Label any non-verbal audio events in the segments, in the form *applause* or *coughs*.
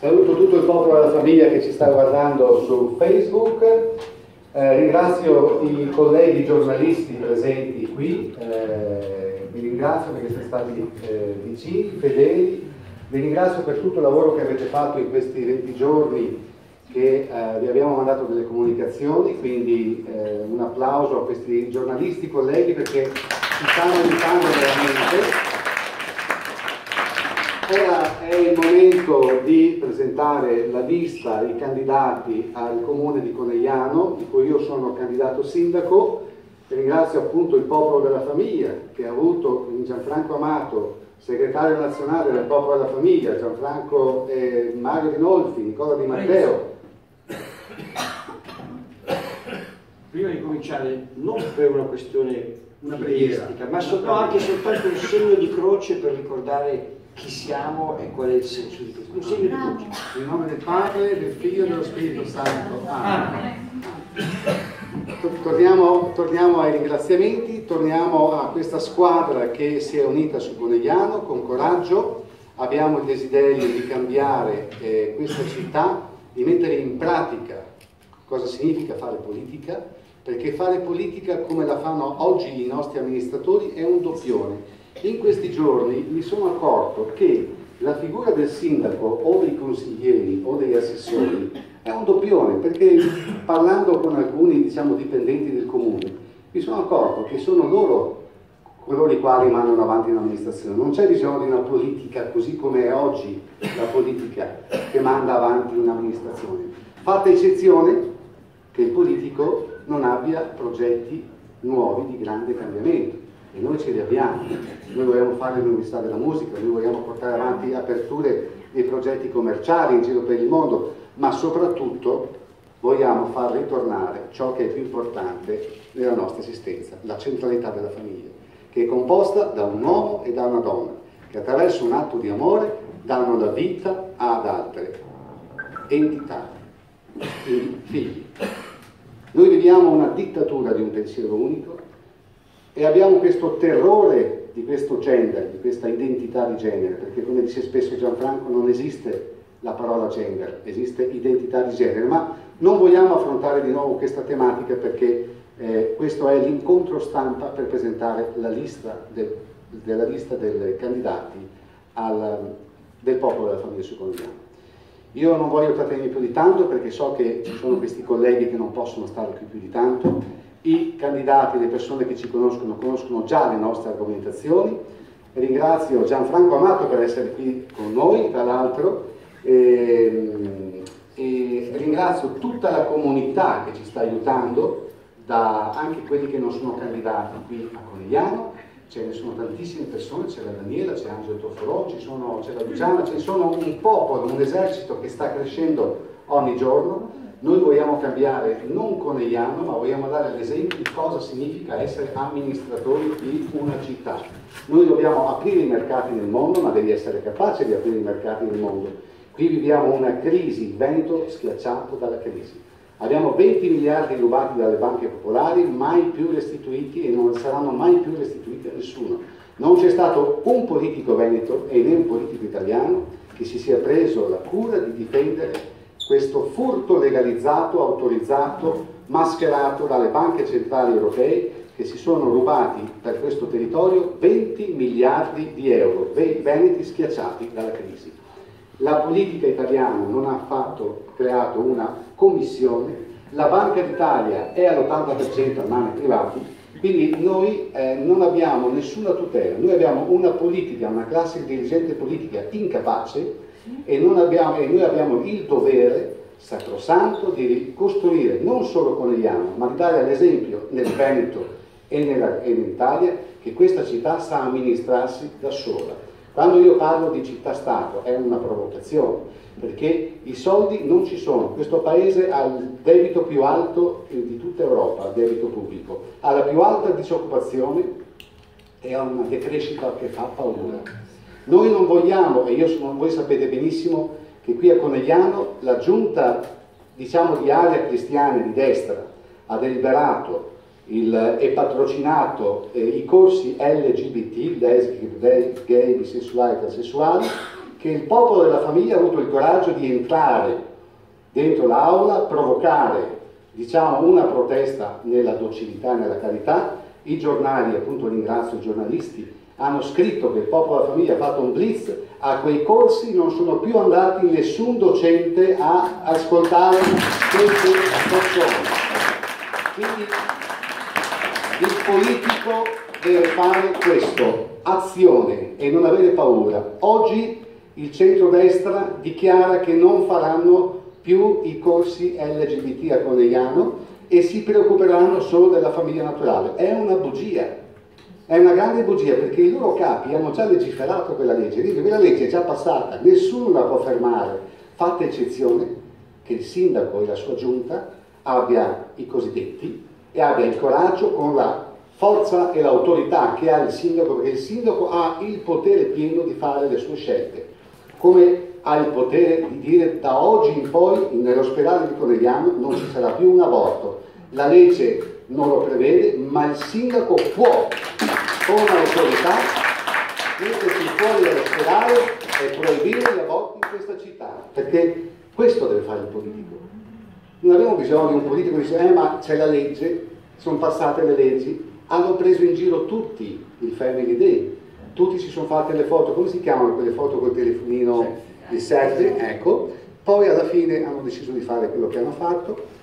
Saluto tutto il popolo della famiglia che ci sta guardando su Facebook. Eh, ringrazio i colleghi giornalisti presenti qui, eh, vi ringrazio perché siete stati eh, vicini, fedeli, vi ringrazio per tutto il lavoro che avete fatto in questi 20 giorni che eh, vi abbiamo mandato delle comunicazioni, quindi eh, un applauso a questi giornalisti, colleghi, perché ci stanno aiutando veramente. Ora è il momento di presentare la lista, i candidati al comune di Conegliano, di cui io sono candidato sindaco. Ringrazio appunto il popolo della famiglia che ha avuto in Gianfranco Amato, segretario nazionale del popolo della famiglia, Gianfranco eh, Mario Rinolfi, Nicola Di Matteo. Prima di cominciare, non per una questione una preghiera, ma so, no, anche soltanto un segno di croce per ricordare chi siamo e qual è il senso di questo. Segno di croce. In nome del Padre, del Figlio e dello Spirito Santo. Amen. Torniamo, torniamo, ai ringraziamenti, torniamo a questa squadra che si è unita su Conegliano con coraggio. Abbiamo il desiderio di cambiare eh, questa città, di mettere in pratica cosa significa fare politica, perché fare politica come la fanno oggi i nostri amministratori è un doppione in questi giorni mi sono accorto che la figura del sindaco o dei consiglieri o degli assessori è un doppione, perché parlando con alcuni diciamo, dipendenti del comune mi sono accorto che sono loro coloro i quali mandano avanti un'amministrazione. Non c'è bisogno di una politica così come è oggi la politica che manda avanti un'amministrazione. Fatta eccezione che il politico non abbia progetti nuovi di grande cambiamento e noi ce li abbiamo. Noi vogliamo fare l'Università della Musica, noi vogliamo portare avanti aperture dei progetti commerciali in giro per il mondo, ma soprattutto vogliamo far ritornare ciò che è più importante nella nostra esistenza, la centralità della famiglia, che è composta da un uomo e da una donna, che attraverso un atto di amore danno la vita ad altre entità, figli. Noi viviamo una dittatura di un pensiero unico e abbiamo questo terrore di questo gender, di questa identità di genere, perché come dice spesso Gianfranco non esiste la parola gender, esiste identità di genere, ma non vogliamo affrontare di nuovo questa tematica perché eh, questo è l'incontro stampa per presentare la lista, del, della lista dei candidati al, del popolo della famiglia succoniana. Io non voglio trattenermi più di tanto perché so che ci sono questi colleghi che non possono stare qui più di tanto i candidati, le persone che ci conoscono, conoscono già le nostre argomentazioni. Ringrazio Gianfranco Amato per essere qui con noi, tra l'altro, e, ehm, e ringrazio tutta la comunità che ci sta aiutando, da anche quelli che non sono candidati qui a Conigliano, ce ne sono tantissime persone, c'è la Daniela, c'è Angelo Toforò, c'è la Luciana, ci sono un popolo, un esercito che sta crescendo ogni giorno noi vogliamo cambiare non Conegliano, ma vogliamo dare l'esempio di cosa significa essere amministratori di una città. Noi dobbiamo aprire i mercati nel mondo, ma devi essere capace di aprire i mercati nel mondo. Qui viviamo una crisi, il Veneto schiacciato dalla crisi. Abbiamo 20 miliardi rubati dalle banche popolari, mai più restituiti e non saranno mai più restituiti a nessuno. Non c'è stato un politico veneto e né un politico italiano che si sia preso la cura di difendere questo furto legalizzato, autorizzato, mascherato dalle banche centrali europee che si sono rubati per questo territorio 20 miliardi di euro, veneti schiacciati dalla crisi. La politica italiana non ha affatto creato una commissione, la Banca d'Italia è all'80% a mani privati, quindi noi eh, non abbiamo nessuna tutela, noi abbiamo una politica, una classe dirigente politica incapace e, abbiamo, e noi abbiamo il dovere sacrosanto di ricostruire non solo Conegliano, ma di dare l'esempio nel Veneto e, nella, e in Italia che questa città sa amministrarsi da sola. Quando io parlo di città-stato è una provocazione, perché i soldi non ci sono. Questo paese ha il debito più alto di tutta Europa, il debito pubblico, ha la più alta disoccupazione e ha una decrescita che fa paura. Noi non vogliamo, e io sono, voi sapete benissimo che qui a Conegliano la giunta diciamo di area cristiana di destra ha deliberato il, e patrocinato eh, i corsi LGBT, lesbiche, gay, bisessuali, transessuali, che il popolo della famiglia ha avuto il coraggio di entrare dentro l'aula, provocare diciamo, una protesta nella docilità e nella carità. I giornali, appunto ringrazio i giornalisti, hanno scritto che il popolo della famiglia ha fatto un blitz, a quei corsi non sono più andati nessun docente a ascoltare queste persone. Quindi il politico deve fare questo, azione e non avere paura. Oggi il centrodestra dichiara che non faranno più i corsi LGBT a Conegliano e si preoccuperanno solo della famiglia naturale. È una bugia, è una grande bugia perché i loro capi hanno già legiferato quella legge, quindi quella legge è già passata, nessuno la può fermare, fatta eccezione che il sindaco e la sua giunta abbia i cosiddetti e abbia il coraggio con la forza e l'autorità che ha il sindaco, perché il sindaco ha il potere pieno di fare le sue scelte, come ha il potere di dire da oggi in poi nell'ospedale di Conegliano non ci sarà più un aborto. La legge non lo prevede, ma il sindaco può, con l'autorità, mettersi fuori dall'ospedale e proibire gli aborti in questa città, perché questo deve fare il politico. Non abbiamo bisogno di un politico che dice, eh ma c'è la legge, sono passate le leggi, hanno preso in giro tutti il Family Day, tutti si sono fatte le foto, come si chiamano quelle foto col telefonino? di selfie, ecco, poi alla fine hanno deciso di fare quello che hanno fatto,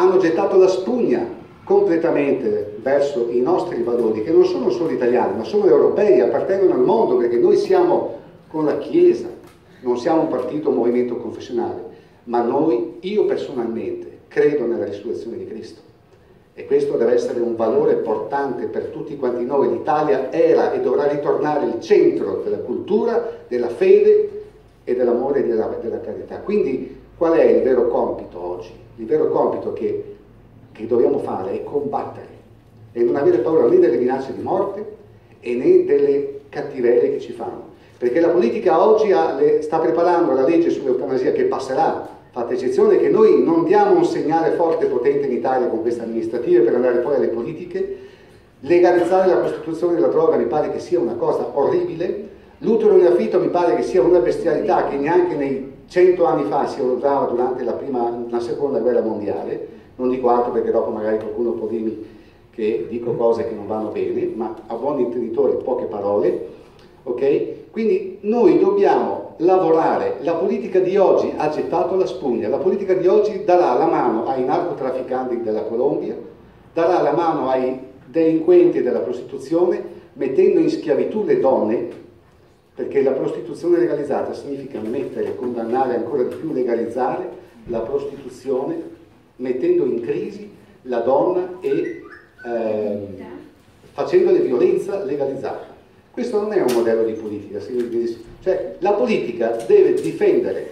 hanno gettato la spugna completamente verso i nostri valori, che non sono solo italiani, ma sono europei, appartengono al mondo, perché noi siamo con la Chiesa, non siamo un partito, un movimento confessionale, ma noi, io personalmente, credo nella risurrezione di Cristo. E questo deve essere un valore portante per tutti quanti noi. L'Italia era e dovrà ritornare il centro della cultura, della fede e dell'amore e della, della, carità. Quindi qual è il vero compito oggi? Il vero compito che, che dobbiamo fare è combattere e non avere paura né delle minacce di morte e né delle cattiverie che ci fanno. Perché la politica oggi le, sta preparando la legge sull'eutanasia che passerà, fatta eccezione che noi non diamo un segnale forte e potente in Italia con queste amministrative per andare poi alle politiche, legalizzare la prostituzione della droga mi pare che sia una cosa orribile, L'utero in affitto mi pare che sia una bestialità che neanche nei cento anni fa si usava durante la, prima, la seconda guerra mondiale, non dico altro perché dopo magari qualcuno può dirmi che dico cose che non vanno bene, ma a buon intenditore poche parole, ok? Quindi noi dobbiamo lavorare, la politica di oggi ha gettato la spugna, la politica di oggi darà la mano ai narcotrafficanti della Colombia, darà la mano ai delinquenti della prostituzione, mettendo in schiavitù le donne perché la prostituzione legalizzata significa mettere, condannare ancora di più, legalizzare la prostituzione mettendo in crisi la donna e eh, facendole violenza legalizzata. Questo non è un modello di politica, cioè la politica deve difendere,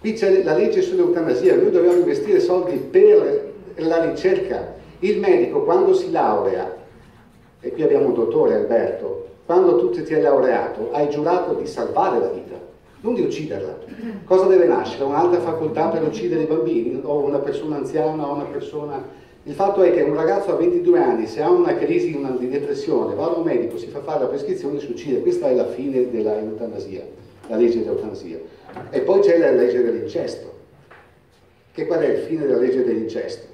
qui c'è la legge sull'eutanasia, noi dobbiamo investire soldi per la ricerca, il medico quando si laurea, e qui abbiamo un dottore Alberto, quando tu ti sei laureato, hai giurato di salvare la vita, non di ucciderla. Cosa deve nascere? Un'altra facoltà per uccidere i bambini? O una persona anziana o una persona... Il fatto è che un ragazzo a 22 anni, se ha una crisi una, di depressione, va da un medico, si fa fare la prescrizione e si uccide. Questa è la fine dell'eutanasia, la legge dell'eutanasia. E poi c'è la legge dell'incesto. Che qual è il fine della legge dell'incesto?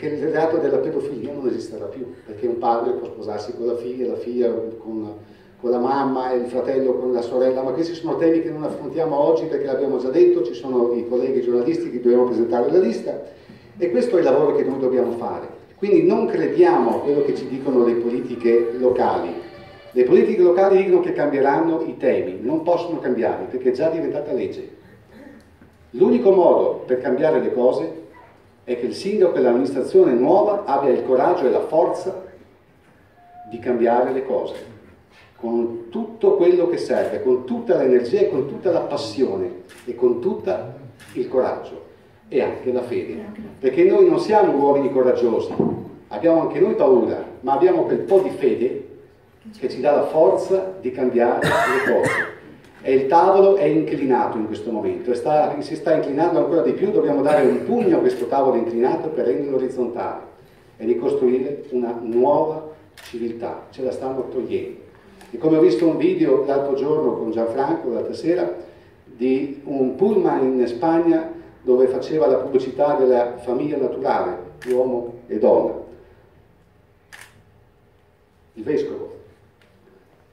Che il reato della pedofilia non esisterà più, perché un padre può sposarsi con la figlia, la figlia con, con la mamma e il fratello con la sorella, ma questi sono temi che non affrontiamo oggi perché l'abbiamo già detto, ci sono i colleghi giornalisti che dobbiamo presentare la lista e questo è il lavoro che noi dobbiamo fare. Quindi non crediamo a quello che ci dicono le politiche locali. Le politiche locali dicono che cambieranno i temi, non possono cambiare perché è già diventata legge. L'unico modo per cambiare le cose è che il sindaco e l'amministrazione nuova abbia il coraggio e la forza di cambiare le cose, con tutto quello che serve, con tutta l'energia e con tutta la passione e con tutto il coraggio e anche la fede. Perché noi non siamo uomini coraggiosi, abbiamo anche noi paura, ma abbiamo quel po' di fede che ci dà la forza di cambiare le cose e il tavolo è inclinato in questo momento e sta, si sta inclinando ancora di più, dobbiamo dare un pugno a questo tavolo inclinato per renderlo orizzontale e ricostruire una nuova civiltà, ce la stanno togliendo. E come ho visto un video l'altro giorno con Gianfranco, l'altra sera, di un pullman in Spagna dove faceva la pubblicità della famiglia naturale, uomo e donna. Il vescovo.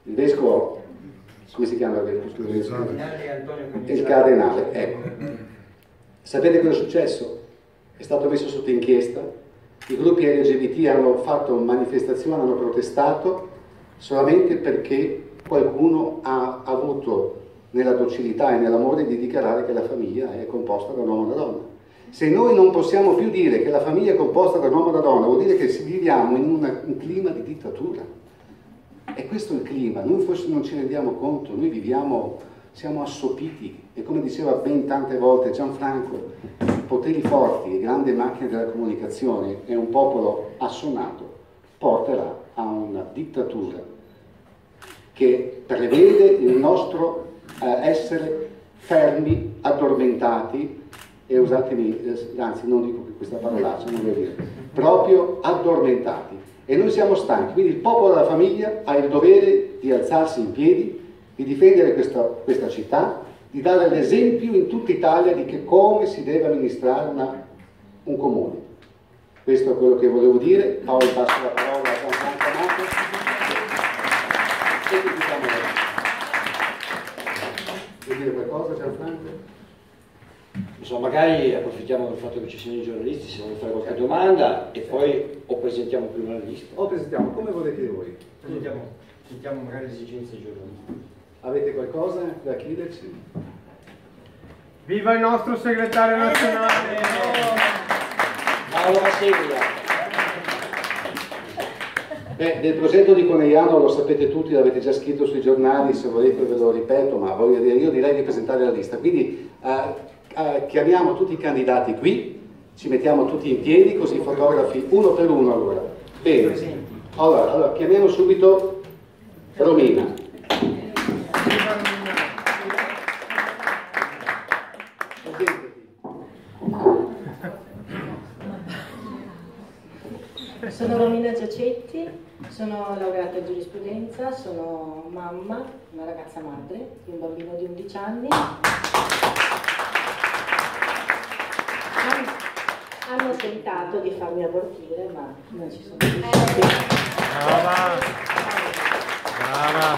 Il vescovo, come si chiama il cardinale, ecco. Sapete cosa è successo? È stato messo sotto inchiesta, i gruppi LGBT hanno fatto manifestazione, hanno protestato solamente perché qualcuno ha avuto nella docilità e nell'amore di dichiarare che la famiglia è composta da un uomo e una donna. Se noi non possiamo più dire che la famiglia è composta da un uomo e una donna, vuol dire che viviamo in un clima di dittatura. E questo è il clima, noi forse non ci rendiamo conto, noi viviamo, siamo assopiti. E come diceva ben tante volte Gianfranco, i poteri forti, le grandi macchine della comunicazione e un popolo assonato porterà a una dittatura che prevede il nostro eh, essere fermi, addormentati, e usatemi, eh, anzi non dico che questa parolaccia, non voglio dire, proprio addormentati. E noi siamo stanchi, quindi il popolo della famiglia ha il dovere di alzarsi in piedi, di difendere questa, questa città, di dare l'esempio in tutta Italia di che come si deve amministrare una, un comune. Questo è quello che volevo dire, poi passo la parola a Gianfranco Amato. E che diciamo Vuoi dire qualcosa Gianfranco? Insomma, magari approfittiamo del fatto che ci siano i giornalisti se vogliono fare qualche domanda e poi o presentiamo prima la lista. O presentiamo, come volete voi. Presentiamo, sentiamo magari le esigenze dei giornalisti. Avete qualcosa da chiederci? Viva il nostro segretario nazionale! Paolo Maseglia. Beh, del progetto di Conegliano lo sapete tutti, l'avete già scritto sui giornali, se volete ve lo ripeto, ma voglio dire, io direi di presentare la lista. Quindi eh, eh, chiamiamo tutti i candidati qui, ci mettiamo tutti in piedi, così i fotografi uno per uno allora. Bene. Allora, allora chiamiamo subito Romina. Sono Romina Giacetti, sono laureata in giurisprudenza, sono mamma, una ragazza madre di un bambino di 11 anni. Hanno tentato di farmi abortire, ma non ci sono riusciti. Brava! Brava!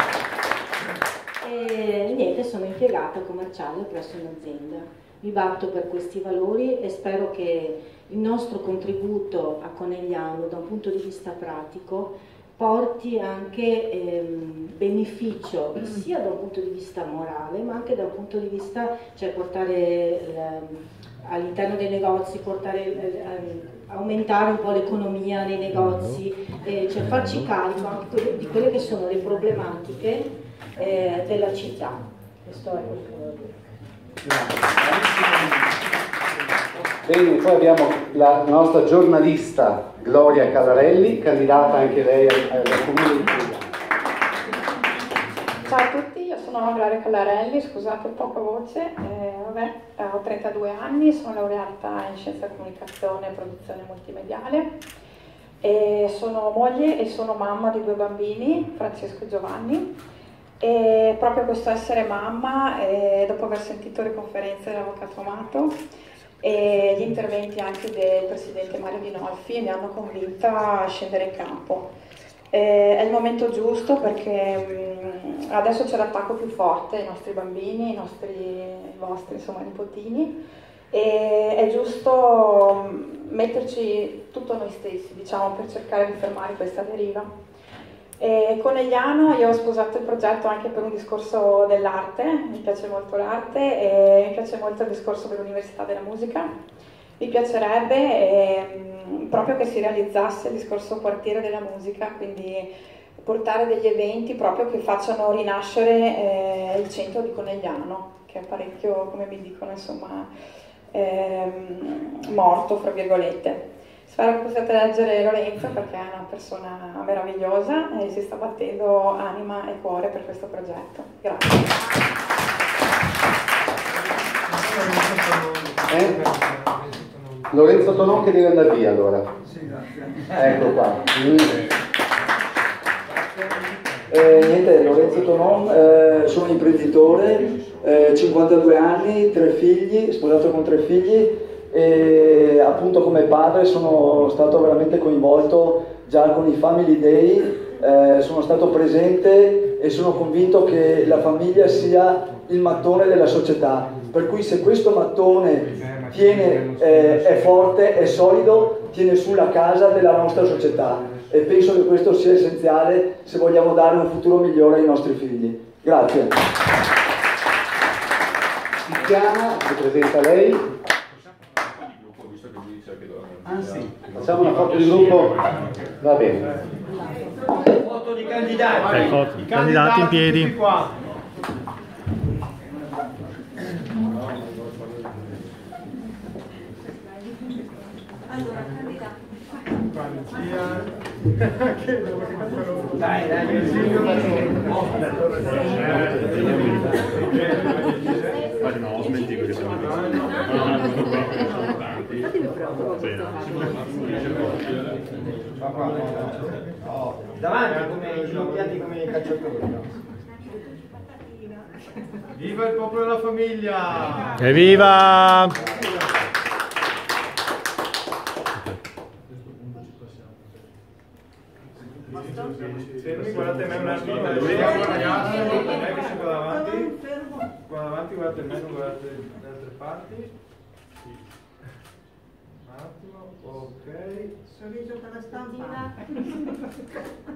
E niente, sono impiegata commerciale presso un'azienda. Mi batto per questi valori e spero che il nostro contributo a Conegliano da un punto di vista pratico porti anche ehm, beneficio sia da un punto di vista morale ma anche da un punto di vista, cioè portare ehm, all'interno dei negozi, portare, eh, aumentare un po' l'economia nei negozi, eh, cioè farci carico anche di quelle che sono le problematiche eh, della città. Questo è. Bene, poi abbiamo la nostra giornalista Gloria Calarelli, candidata anche lei al, comune di Conegliano. Ciao a tutti, sono Gloria Callarelli, scusate poca voce, eh, vabbè, eh, ho 32 anni, sono laureata in scienza comunicazione e produzione multimediale, e sono moglie e sono mamma di due bambini, Francesco e Giovanni, e proprio questo essere mamma, eh, dopo aver sentito le conferenze dell'Avvocato Amato e gli interventi anche del Presidente Mario Dinolfi, mi hanno convinta a scendere in campo. Eh, è il momento giusto perché mh, adesso c'è l'attacco più forte ai nostri bambini, ai nostri, ai vostri insomma, nipotini e è giusto mh, metterci tutto noi stessi diciamo, per cercare di fermare questa deriva. E Conegliano io ho sposato il progetto anche per un discorso dell'arte, mi piace molto l'arte e mi piace molto il discorso dell'Università della Musica. Mi piacerebbe ehm, proprio che si realizzasse il discorso quartiere della musica, quindi portare degli eventi proprio che facciano rinascere eh, il centro di Conegliano, che è parecchio, come mi dicono, insomma, ehm, morto, fra virgolette. Spero che possiate leggere Lorenzo perché è una persona meravigliosa e si sta battendo anima e cuore per questo progetto. Grazie. Eh? Lorenzo Tonon che deve andare via allora. Ecco qua. Eh, niente, Lorenzo Tonon, eh, sono imprenditore, 52 anni, tre figli, sposato con tre figli e appunto come padre sono stato veramente coinvolto già con i Family Day, eh, sono stato presente e sono convinto che la famiglia sia il mattone della società, per cui se questo mattone tiene, eh, è forte, è solido, tiene sulla casa della nostra società e penso che questo sia essenziale se vogliamo dare un futuro migliore ai nostri figli. Grazie. Tiziana, si presenta lei. Ah sì, facciamo una foto di gruppo? Va bene. Foto di candidati. I candidati in piedi. Qua. Allora, candidati. Dai, dai, Guarda, no, ho smentito che siamo Davanti come ginocchiati come i calciatori. Viva il popolo della famiglia! Evviva! Fermi, guardate me un attimo, vediamo ragazzi, guardate me che sono qua davanti. Qua davanti, guardate me, non guardate le altre parti. Un attimo, ok. Sorriso per la stampa.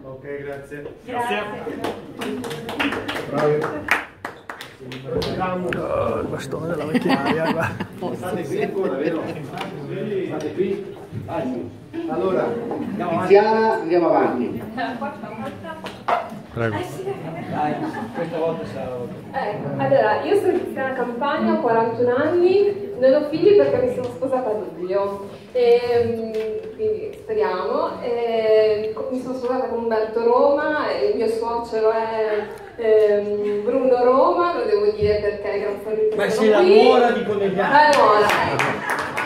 Ok, grazie. il bastone della vecchiaia. State qui ancora, vero? State qui? Allora, Tiziana, andiamo avanti. Prego. Dai, questa volta sarà... Ecco, allora, io sono Cristiana Campagna, ho 41 anni, non ho figli perché mi sono sposata a luglio, Ehm, quindi speriamo. Ehm, co- mi sono sposata con Umberto Roma, e il mio suocero è ehm, Bruno Roma, lo devo dire perché è gran felice Ma sei la nuora di Conegliano. La nuora, ecco.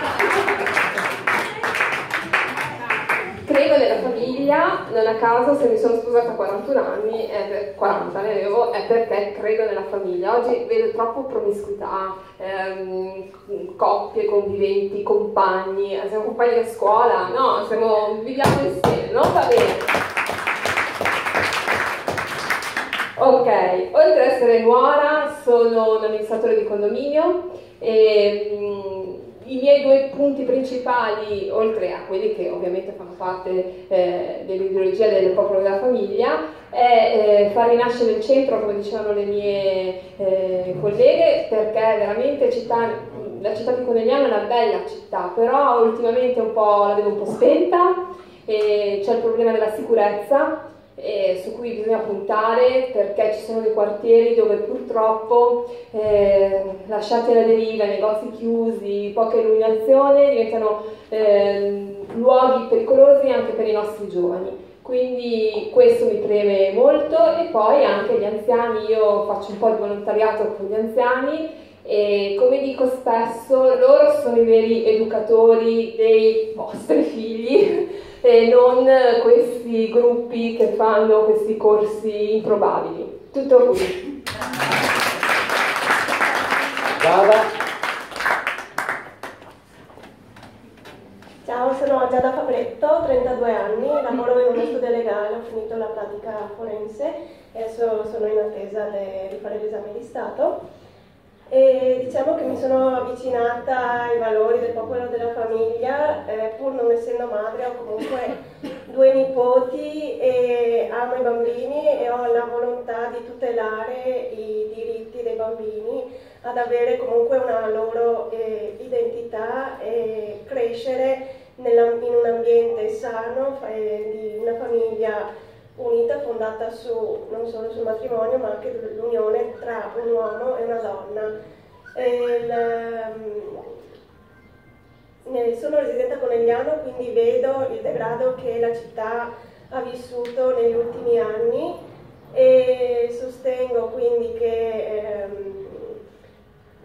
Credo nella famiglia, non a caso se mi sono sposata a 41 anni, è per 40 ne avevo, è perché credo nella famiglia. Oggi vedo troppo promiscuità, ehm, coppie, conviventi, compagni, siamo compagni di scuola, no, siamo, viviamo insieme, non va bene. Ok, oltre ad essere nuora, sono un amministratore di condominio e mm, i miei due punti principali, oltre a quelli che ovviamente fanno parte eh, dell'ideologia del popolo della famiglia, è eh, far rinascere il centro, come dicevano le mie eh, colleghe, perché veramente città, la città di Conegliano è una bella città, però ultimamente la vedo un po' spenta, e c'è il problema della sicurezza eh, su cui bisogna puntare perché ci sono dei quartieri dove purtroppo eh, lasciati alla deriva, negozi chiusi, poca illuminazione, diventano ehm, luoghi pericolosi anche per i nostri giovani. Quindi questo mi preme molto e poi anche gli anziani, io faccio un po' di volontariato con gli anziani e come dico spesso loro sono i veri educatori dei vostri figli *laughs* e non questi gruppi che fanno questi corsi improbabili. Tutto qui. Giada, Ciao, sono Giada Fabretto, 32 anni, lavoro in uno studio legale, ho finito la pratica forense e adesso sono in attesa di fare l'esame di Stato. E diciamo che mi sono avvicinata ai valori del popolo della famiglia, eh, pur non essendo madre, ho comunque *laughs* due nipoti e amo i bambini e ho la volontà di tutelare i diritti dei bambini ad avere comunque una loro eh, identità e crescere nella- in un ambiente sano eh, di una famiglia unita fondata su, non solo sul matrimonio ma anche l'unione tra un uomo e una donna. Il, ehm, sono residente a Conegliano, quindi vedo il degrado che la città ha vissuto negli ultimi anni e sostengo quindi che ehm,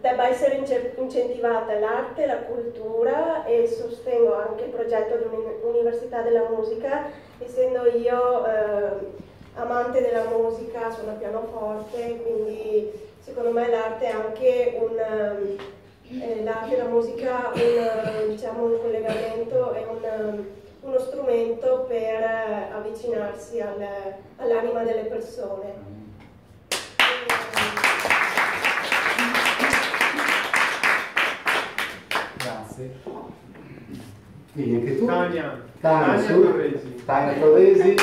debba essere ince- incentivata l'arte, la cultura e sostengo anche il progetto di un'università della musica, essendo io eh, amante della musica, suona pianoforte, quindi secondo me l'arte è anche un, eh, l'arte e la musica un, diciamo, un collegamento e un, uno strumento per eh, avvicinarsi al, all'anima delle persone. Grazie. Quindi anche tu? Tania. Tania, Tania. Torresi. Tania Torresi.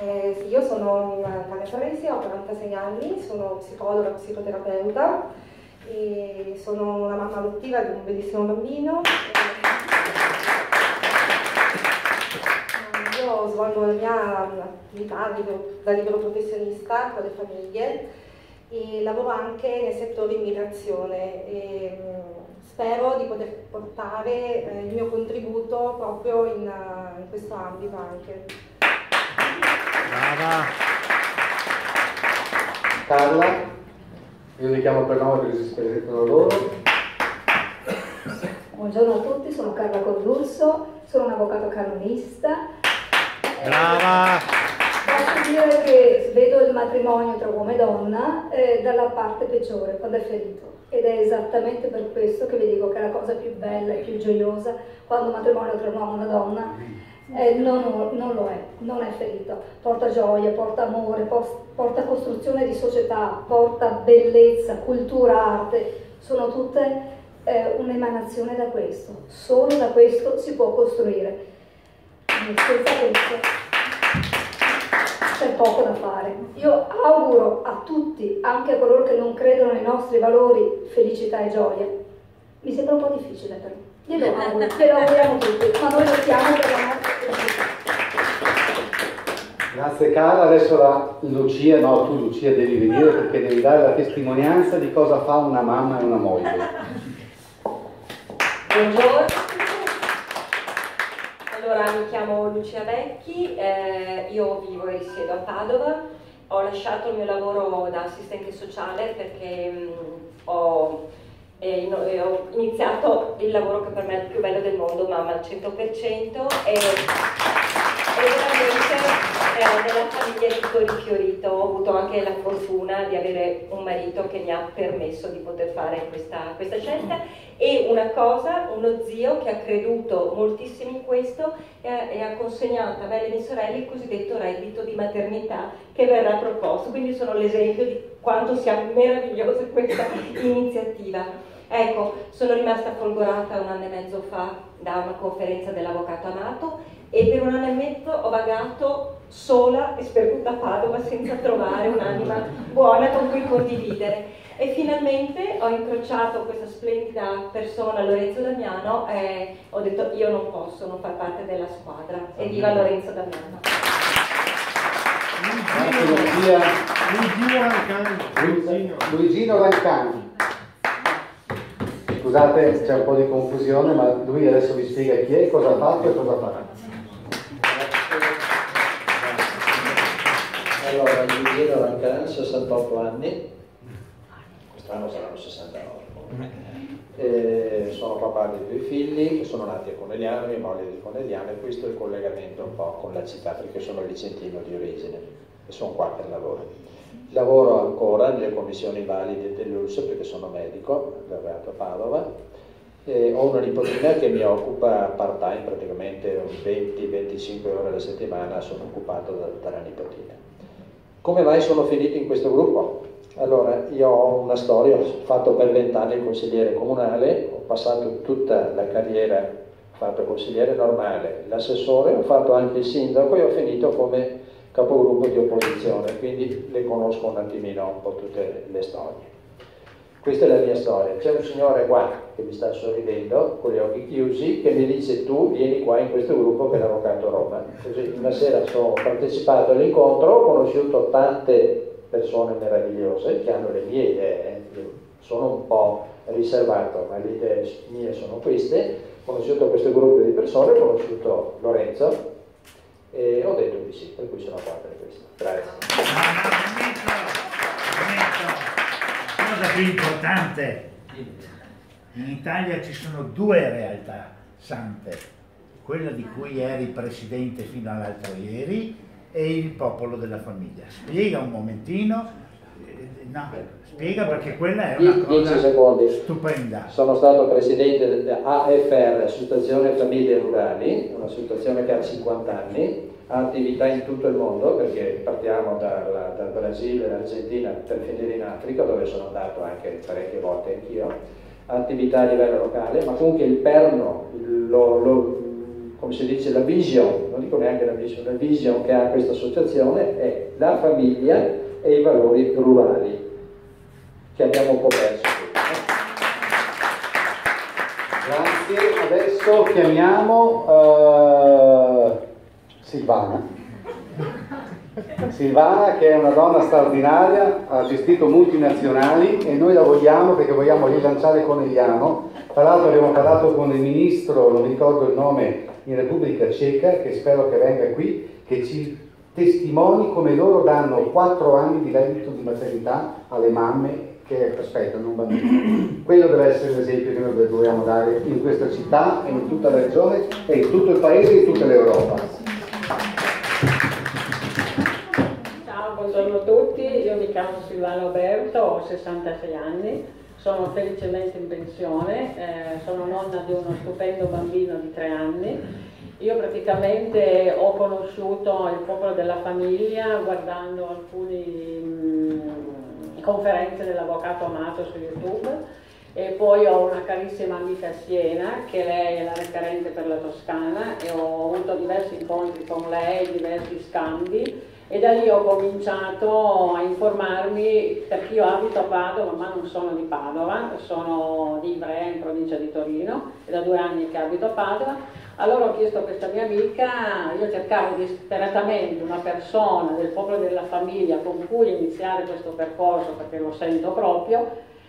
Eh, sì, io sono Tania Faresi, ho 46 anni, sono psicologa, psicoterapeuta e sono una mamma adottiva di un bellissimo bambino. Eh, io svolgo la mia attività da libero professionista con le famiglie e lavoro anche nel settore immigrazione e spero di poter portare eh, il mio contributo proprio in, uh, in questo ambito anche. Brava. Carla, io li chiamo per nome perché si presentano loro. Buongiorno a tutti, sono Carla Corrusso, sono un avvocato canonista. Brava. Dire che vedo il matrimonio tra uomo e donna eh, dalla parte peggiore, quando è ferito. Ed è esattamente per questo che vi dico che la cosa più bella e più gioiosa quando un matrimonio tra un uomo e una donna eh, non, non, lo è, non è ferito. Porta gioia, porta amore, porta costruzione di società, porta bellezza, cultura, arte. Sono tutte eh, un'emanazione da questo. Solo da questo si può costruire. Questo c'è poco da fare. Io auguro a tutti, anche a coloro che non credono nei nostri valori, felicità e gioia. Mi sembra un po' difficile però. Glielo *laughs* auguro, glielo auguriamo tutti, ma noi lottiamo per la nostra felicità. Grazie Carla, adesso la Lucia, no tu Lucia devi venire perché devi dare la testimonianza di cosa fa una mamma e una moglie. Buongiorno. Allora, mi chiamo Lucia Vecchi, eh, io vivo e risiedo a Padova, ho lasciato il mio lavoro da assistente sociale perché mh, ho, eh, no, eh, ho, iniziato il lavoro che per me è il più bello del mondo, mamma al 100% e, e eh, nella famiglia di Tori Fiorito. Ho avuto anche la fortuna di avere un marito che mi ha permesso di poter fare questa, questa scelta. E una cosa, uno zio che ha creduto moltissimo in questo e ha, e ha consegnato a me e alle mie sorelle il cosiddetto reddito di maternità che verrà proposto, quindi sono l'esempio di quanto sia meravigliosa questa *laughs* iniziativa. Ecco, sono rimasta folgorata un anno e mezzo fa da una conferenza dell'avvocato Amato e per un anno e mezzo ho vagato sola e sperduta a Padova senza trovare un'anima buona con cui condividere e finalmente ho incrociato questa splendida persona, Lorenzo Damiano, e ho detto io non posso non far parte della squadra. E viva Lorenzo Damiano. Luigino Rancani. Luigino Rancani. Scusate, c'è un po' di confusione, ma lui adesso vi spiega chi è, cosa ha fatto e cosa farà. Allora, Luigino Rancani, 68 anni, quest'anno saranno 69. Eh, sono papà di due figli che sono nati a Conegliano, mia moglie di Conegliano e questo è il collegamento un po' con la città perché sono vicentino di origine e sono qua per lavoro. Lavoro ancora nelle commissioni valide dell'ULS perché sono medico, laureato a Padova. Eh, ho una nipotina che mi occupa part time praticamente 20-25 ore alla settimana, sono occupato da, dalla nipotina. Come mai sono finito in questo gruppo? Allora, io ho una storia, ho fatto per vent'anni il consigliere comunale, ho passato tutta la carriera, ho fatto consigliere normale, l'assessore, ho fatto anche il sindaco e ho finito come capogruppo di opposizione, quindi le conosco un attimino un po' tutte le storie. Questa è la mia storia. C'è un signore qua che mi sta sorridendo con gli occhi chiusi che mi dice tu vieni qua in questo gruppo che è l'avvocato Roma. Così una sera sono partecipato all'incontro, ho conosciuto tante persone meravigliose che hanno le mie idee, io sono un po' riservato, ma le idee mie sono queste, ho conosciuto questo gruppo di persone, ho conosciuto Lorenzo e ho detto di sì, per cui sono qua per questo. Grazie. La cosa più importante, in Italia ci sono due realtà sante, quella di cui eri presidente fino all'altro ieri, e il popolo della famiglia. Spiega un momentino, eh, no, spiega perché quella è una 10 cosa secondi. stupenda. Sono stato presidente dell'AFR, Associazione Famiglie Rurali, un'associazione che ha 50 anni, ha attività in tutto il mondo perché partiamo dal, dal Brasile, dall'Argentina per finire in Africa dove sono andato anche parecchie volte anch'io, attività a livello locale, ma comunque il perno, lo, lo, come si dice, la vision, non dico neanche la vision, la vision che ha questa associazione è la famiglia e i valori rurali che abbiamo un po' perso. Grazie, adesso chiamiamo eh, Silvana. Silvana che è una donna straordinaria, ha gestito multinazionali e noi la vogliamo perché vogliamo rilanciare Conegliano. Tra l'altro abbiamo parlato con il ministro, non mi ricordo il nome, in Repubblica Ceca, che spero che venga qui, che ci testimoni come loro danno 4 anni di reddito di maternità alle mamme che aspettano un bambino. Quello deve essere l'esempio che noi dobbiamo dare in questa città in tutta la regione e in tutto il paese e in tutta l'Europa. Buongiorno a tutti, io mi chiamo Silvana Oberto, ho 66 anni, sono felicemente in pensione, eh, sono nonna di uno stupendo bambino di 3 anni. Io praticamente ho conosciuto il popolo della famiglia guardando alcuni mh, conferenze dell'avvocato Amato su YouTube e poi ho una carissima amica a Siena che lei è la referente per la Toscana e ho avuto diversi incontri con lei, diversi scambi e da lì ho cominciato a informarmi perché io abito a Padova ma non sono di Padova, sono di Ivrea in provincia di Torino, è da due anni che abito a Padova, allora ho chiesto a questa mia amica, io cercavo disperatamente una persona del popolo della famiglia con cui iniziare questo percorso perché lo sento proprio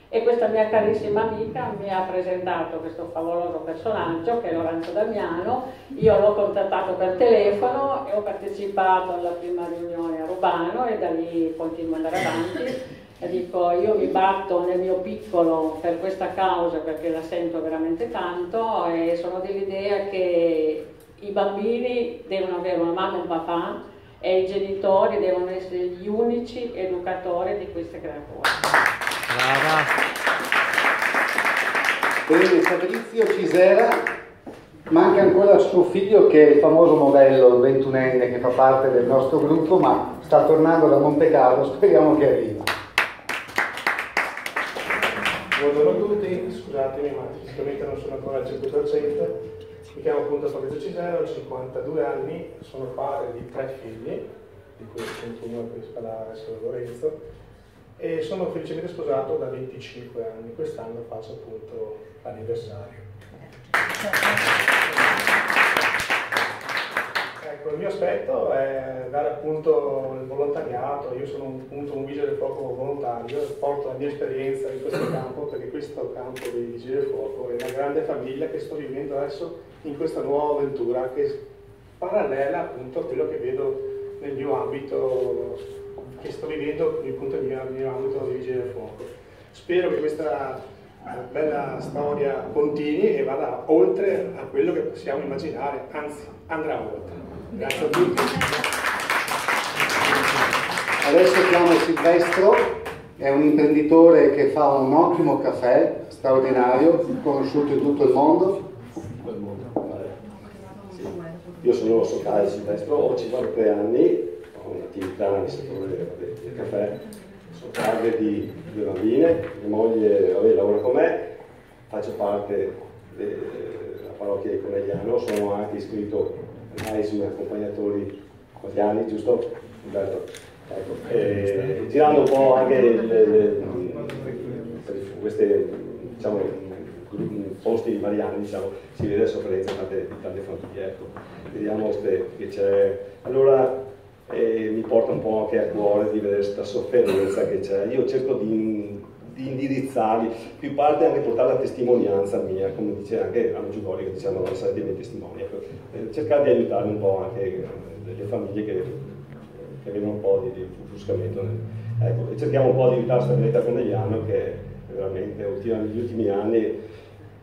e questa mia carissima amica mi ha presentato questo favoloso personaggio che è Lorenzo Damiano, io l'ho contattato per telefono e ho partecipato alla prima riunione a Rubano e da lì continuo ad andare avanti e dico io mi batto nel mio piccolo per questa causa perché la sento veramente tanto e sono dell'idea che i bambini devono avere una mamma e un papà e i genitori devono essere gli unici educatori di queste creature. Bene, Fabrizio Cisera, manca ancora suo figlio che è il famoso modello, il ventunenne che fa parte del nostro gruppo, ma sta tornando da Monte Carlo, speriamo che arrivi. Buongiorno a tutti, scusatemi ma fisicamente non sono ancora al 100%, mi chiamo appunto Fabrizio Cisera, ho 52 anni, sono padre di tre figli, di cui uno il principale è Lorenzo, e sono felicemente sposato da 25 anni, quest'anno faccio appunto l'anniversario. Ecco, il mio aspetto è dare appunto il volontariato, io sono un, appunto un vigile del fuoco volontario, porto la mia esperienza in questo campo perché questo campo di vigile del fuoco è una grande famiglia che sto vivendo adesso in questa nuova avventura che parallela appunto a quello che vedo nel mio ambito che sto vivendo mio, nel mio ambito di vigile del fuoco. Spero che questa bella storia continui e vada oltre a quello che possiamo immaginare, anzi andrà oltre. Grazie a tutti. Adesso chiamo Silvestro, è un imprenditore che fa un ottimo caffè, straordinario, conosciuto in tutto il mondo. Io sono Socale Silvestro, ho 53 anni, ho un'attività nel settore del caffè, sono padre di due bambine, mia moglie vabbè, lavora con me, faccio parte della parrocchia di Conegliano, sono anche iscritto all'AISM Accompagnatori Quotidiani, giusto? Umberto? Ecco. E, girando un po' anche le, le, queste diciamo, posti mariani, diciamo, si vede la sofferenza di tante, tante famiglie. Ecco. Vediamo che c'è. Allora eh, mi porta un po' anche a cuore di vedere questa sofferenza che c'è. Io cerco di, di, indirizzarli, più parte anche portare la testimonianza mia, come dice anche Anno Giugoli che diceva non dei miei testimoni. Ecco. Eh, cercare di aiutare un po' anche le famiglie che, che vedono un po' di, di offuscamento. Ecco, e cerchiamo un po' di aiutare questa comunità conegliano che veramente negli ultimi anni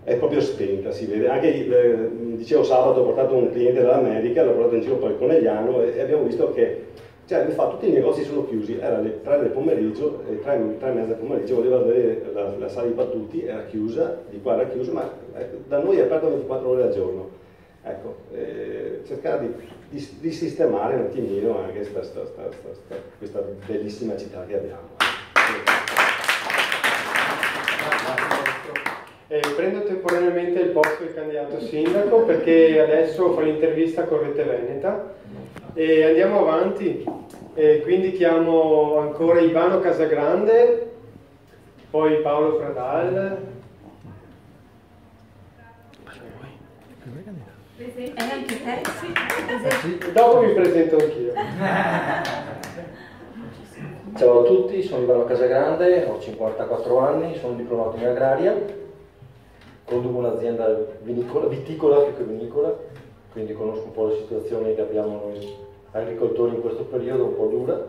è proprio spenta, si vede. Anche, eh, dicevo sabato ho portato un cliente dall'America, l'ho portato in giro per il Conegliano e, e abbiamo visto che cioè, mi fa, tutti i negozi sono chiusi, era le 3 del pomeriggio, le 3, 3 e mezza del pomeriggio, voleva vedere la, la, sala di battuti, era chiusa, di qua era chiusa, ma ecco, da noi è aperto 24 ore al giorno. Ecco, eh, cercare di, di, di, sistemare un attimino anche sta, sta, sta, questa bellissima città che abbiamo. Eh, prendo temporaneamente il posto del candidato sindaco perché adesso fa l'intervista con Rete Veneta e andiamo avanti. E quindi chiamo ancora Ivano Casagrande, poi Paolo Fradal. Dopo mi presento anch'io. Ciao a tutti, sono Ivano Casagrande, ho 54 anni, sono diplomato in agraria, conduco un'azienda viticola più che vinicola, quindi conosco un po' le situazioni che abbiamo noi agricoltori in questo periodo un po' dura.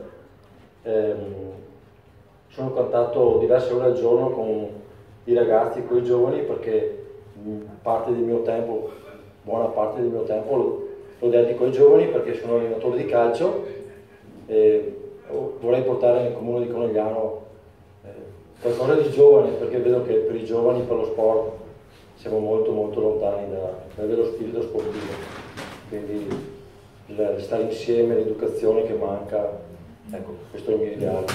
Eh, sono in contatto diverse ore al giorno con i ragazzi, con i giovani, perché parte del mio tempo, buona parte del mio tempo lo, lo dedico ai giovani perché sono allenatore di calcio e vorrei portare nel comune di Conegliano eh, qualcosa di giovane perché vedo che per i giovani, per lo sport, siamo molto molto lontani da, dal vero spirito sportivo. Quindi il stare insieme, l'educazione che manca, ecco, questo è il mio ideale.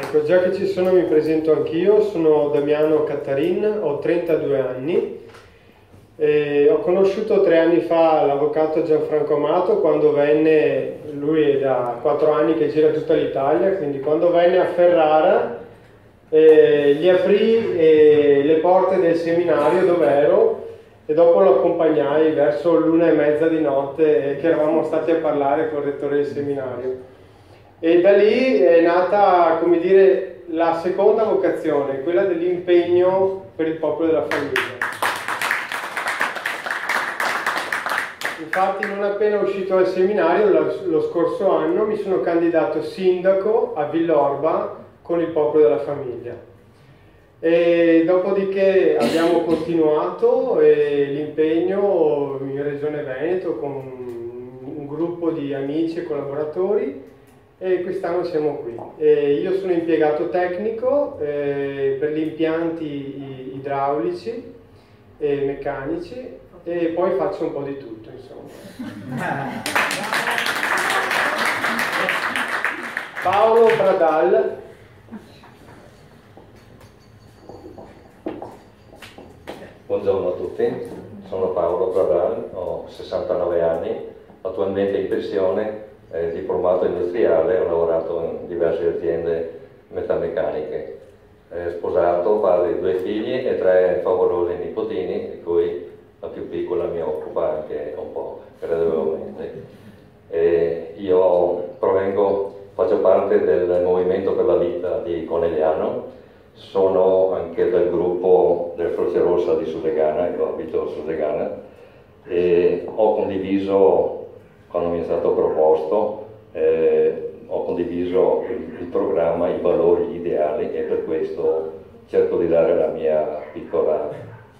Ecco, già che ci sono mi presento anch'io, sono Damiano Cattarin, ho 32 anni, e ho conosciuto tre anni fa l'avvocato Gianfranco Amato quando venne, lui è da quattro anni che gira tutta l'Italia, quindi quando venne a Ferrara eh, gli aprì eh, le porte del seminario dove ero e dopo lo accompagnai verso l'una e mezza di notte che eravamo stati a parlare con il rettore del seminario. E da lì è nata, come dire, la seconda vocazione, quella dell'impegno per il popolo della famiglia. Infatti non appena uscito dal seminario, lo scorso anno, mi sono candidato sindaco a Villorba con il popolo della famiglia. E dopodiché abbiamo continuato l'impegno in Regione Veneto con un gruppo di amici e collaboratori e quest'anno siamo qui. E io sono impiegato tecnico eh, per gli impianti idraulici e meccanici e poi faccio un po' di tutto insomma. *laughs* Paolo Pradal Buongiorno a tutti, sono Paolo Pradal, ho 69 anni, attualmente in pensione, eh, diplomato industriale, ho lavorato in diverse aziende metalmeccaniche. Eh, sposato, padre di due figli e tre favolosi nipotini, di cui la più piccola mi occupa anche un po', gradevolmente. Eh, io provengo, faccio parte del Movimento per la Vita di Conegliano, sono anche del gruppo Croce Rossa di Sudegana, io abito a Sudegana, e ho condiviso, quando mi è stato proposto, eh, ho condiviso il, il, programma, i valori, gli ideali e per questo cerco di dare mia piccola,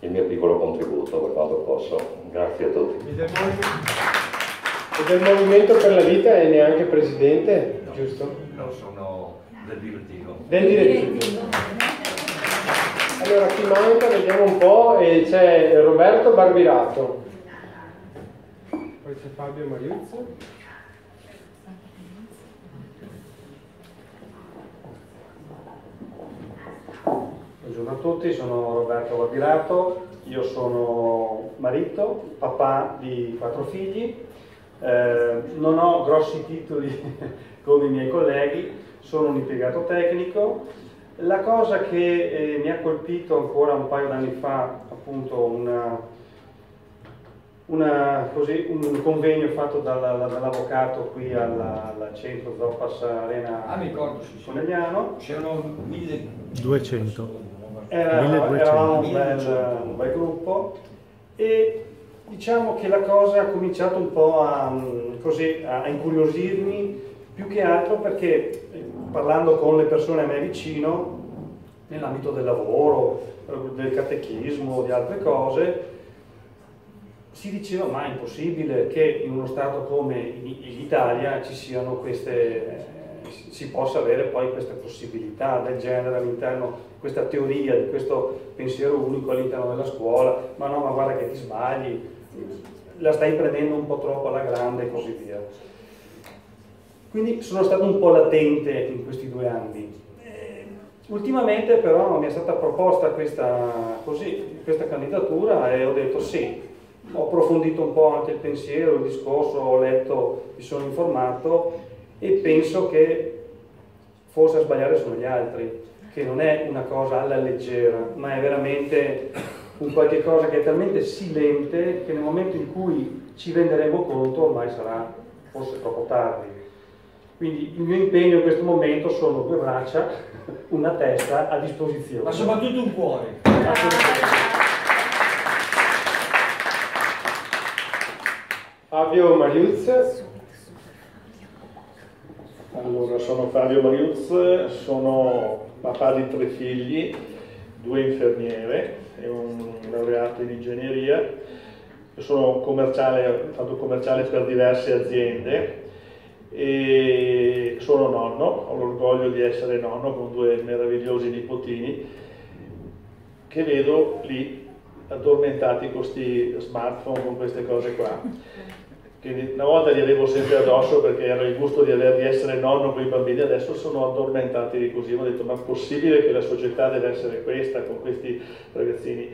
il mio piccolo contributo per quanto posso. Grazie a tutti. E del Movimento per la Vita è neanche presidente, no, giusto? No, sono del direttivo. Del direttivo. Allora, chi manca, vediamo un po', e c'è Roberto Barbirato. Poi c'è Fabio Mariuzzo. Buongiorno a tutti, sono Roberto Barbirato, io sono marito, papà di quattro figli, eh, non ho grossi titoli *laughs* come i miei colleghi, sono un impiegato tecnico. La cosa che eh, mi ha colpito ancora un paio d'anni fa, appunto una, una, così, un convegno fatto dall'avvocato qui alla, al centro Zoppas Arena ah, mi ricordo, sì, sì. Conegliano. C'erano 1200. Era, eravamo un bel, un bel gruppo e diciamo che la cosa ha cominciato un po' a, così, a incuriosirmi più che altro perché parlando con le persone a me vicino nell'ambito del lavoro, del catechismo, di altre cose, si diceva ma è impossibile che in uno Stato come l'Italia ci siano queste, si possa avere poi queste possibilità del genere all'interno, questa teoria di questo pensiero unico all'interno della scuola, ma no, ma guarda che ti sbagli, la stai prendendo un po' troppo alla grande e così via. Quindi sono stato un po' latente in questi due anni. Eh, ultimamente però mi è stata proposta questa, così, questa candidatura e ho detto sì, ho approfondito un po' anche il pensiero, il discorso, ho letto, mi sono informato e penso che forse a sbagliare sono gli altri, che non è una cosa alla leggera, ma è veramente un qualche cosa che è talmente silente che nel momento in cui ci renderemo conto ormai sarà forse troppo tardi. Quindi il mio impegno in questo momento sono due braccia, una testa a disposizione. Ma soprattutto un cuore. Fabio Mariuz. Allora, sono Fabio Mariuz, sono papà di tre figli, due infermiere e un laureato in ingegneria. Io sono commerciale, ho fatto commerciale per diverse aziende e sono nonno, ho l'orgoglio di essere nonno con due meravigliosi nipotini che vedo lì addormentati con questi smartphone, con queste cose qua. Quindi una volta li avevo sempre addosso perché era il gusto di, aver, di essere nonno con i bambini, adesso sono addormentati così. Ho detto, ma è possibile che la società deve essere questa con questi ragazzini?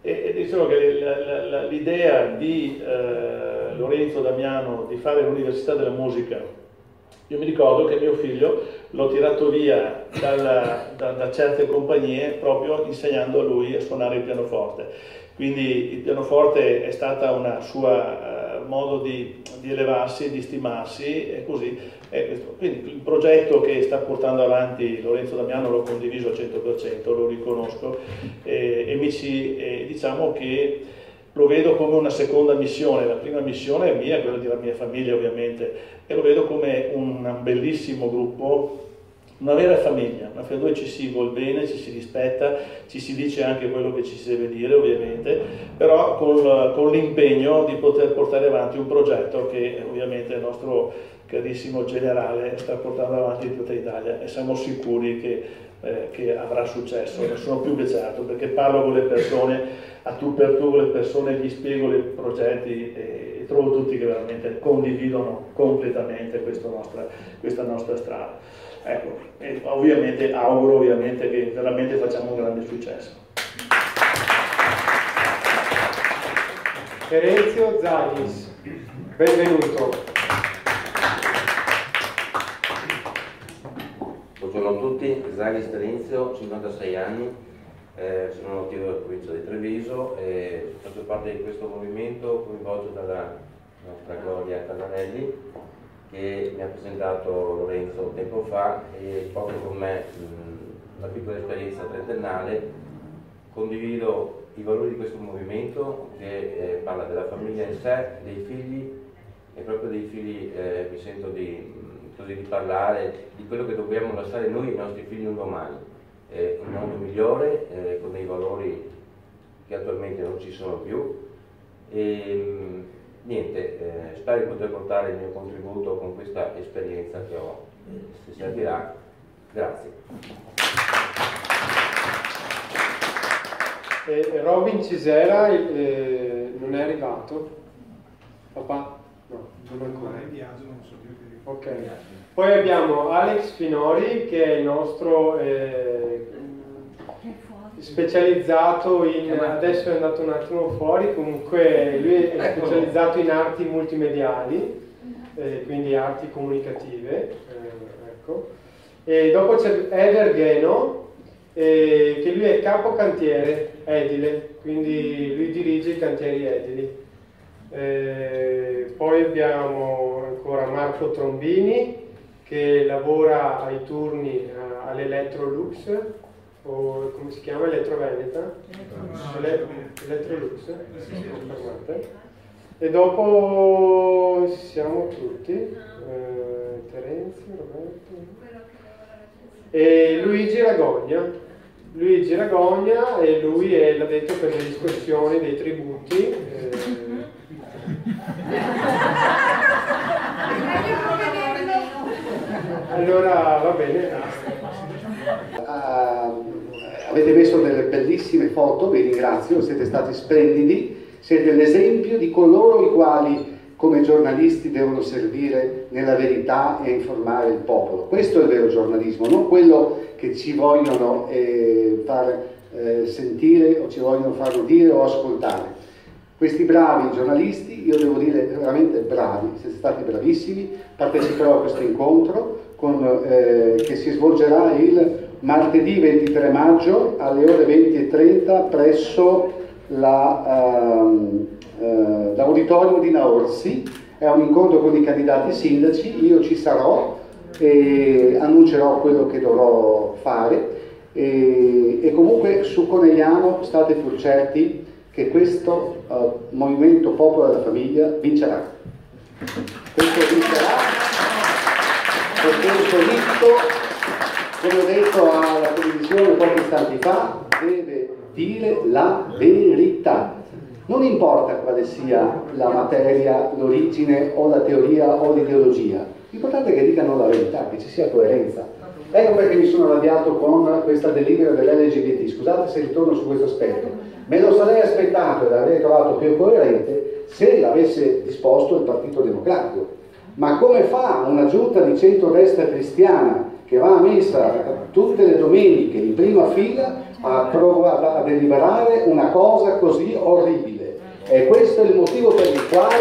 E, e dicevo che l'idea di eh, Lorenzo Damiano di fare l'Università della Musica, io mi ricordo che mio figlio l'ho tirato via dalla, da, da certe compagnie proprio insegnando a lui a suonare il pianoforte. Quindi il pianoforte è stata una sua uh, modo di, di, elevarsi, di stimarsi e così. E quindi il progetto che sta portando avanti Lorenzo Damiano l'ho condiviso al 100%, lo riconosco e, e mi ci, e diciamo che lo vedo come una seconda missione, la prima missione è mia, quella della mia famiglia ovviamente, e lo vedo come un bellissimo gruppo una vera famiglia, una famiglia dove ci si vuol bene, ci si rispetta, ci si dice anche quello che ci si deve dire ovviamente, però con, con l'impegno di poter portare avanti un progetto che ovviamente il nostro carissimo generale sta portando avanti in tutta Italia e siamo sicuri che, eh, che avrà successo, ne sono più che certo, perché parlo con le persone, a tu per tu con le persone, gli spiego i progetti e, e, trovo tutti che veramente condividono completamente nostra, questa nostra strada. Ecco, e ovviamente auguro ovviamente che veramente facciamo un grande successo. Terenzio Zagis, benvenuto. Buongiorno a tutti, Zagis Terenzio, 56 anni, eh, sono nativo della provincia di Treviso e faccio parte di questo movimento coinvolto dalla nostra Gloria Casarelli che mi ha presentato Lorenzo tempo fa e proprio con me mh, la piccola esperienza trentennale condivido i valori di questo movimento che eh, parla della famiglia in sé, dei figli e proprio dei figli eh, mi sento di, così, di, parlare di quello che dobbiamo lasciare noi ai nostri figli un domani, eh, un mondo migliore eh, con dei valori che attualmente non ci sono più. E, niente, eh, spero di poter portare il mio contributo con questa esperienza che ho. Se servirà, grazie. E Robin Cisera eh, non è arrivato? Papà? No, non ancora. in viaggio, non so più Ok. Poi abbiamo Alex Finori che è il nostro eh, specializzato in, adesso è andato un attimo fuori, comunque lui è ecco. specializzato in arti multimediali, eh, quindi arti comunicative. Eh, ecco. E dopo c'è Ever Geno, eh, che lui è capo cantiere edile, quindi lui dirige i cantieri edili. Eh, poi abbiamo ancora Marco Trombini, che lavora ai turni eh, all'Electrolux o come si chiama? Elettroveneta? Elettrolux? E dopo siamo tutti, eh, Terenzio, Roberto e Luigi Ragogna, Lui Giragogna e lui è l'addetto per le discussioni dei tributi. Eh. Allora va bene. Uh, *laughs* avete messo delle bellissime foto, vi ringrazio, siete stati splendidi, siete l'esempio di coloro i quali come giornalisti devono servire nella verità e informare il popolo. Questo è il vero giornalismo, non quello che ci vogliono eh, far eh, sentire o ci vogliono far udire o ascoltare. Questi bravi giornalisti, io devo dire veramente bravi, siete stati bravissimi, parteciperò a questo incontro con, eh, che si svolgerà il martedì 23 maggio alle ore 20.30 presso la, uh, uh, l'auditorium di Naorsi. È un incontro con i candidati sindaci, io ci sarò e annuncerò quello che dovrò fare e, e comunque su Conegliano state pur certi che questo uh, movimento Popolo della Famiglia vincerà. Questo vincerà perché il diritto, come ho detto alla televisione pochi istanti fa, deve dire la verità. Non importa quale sia la materia, l'origine o la teoria o l'ideologia, l'importante è che dicano la verità, che ci sia coerenza. Ecco perché mi sono arrabbiato con questa delibera dell'LGBT, scusate se ritorno su questo aspetto. Me lo sarei aspettato e l'avrei trovato più coerente se l'avesse disposto il Partito Democratico. Ma come fa una giunta di centro-destra cristiana che va a messa tutte le domeniche in prima fila a, a, deliberare una cosa così orribile? E questo è il motivo per il quale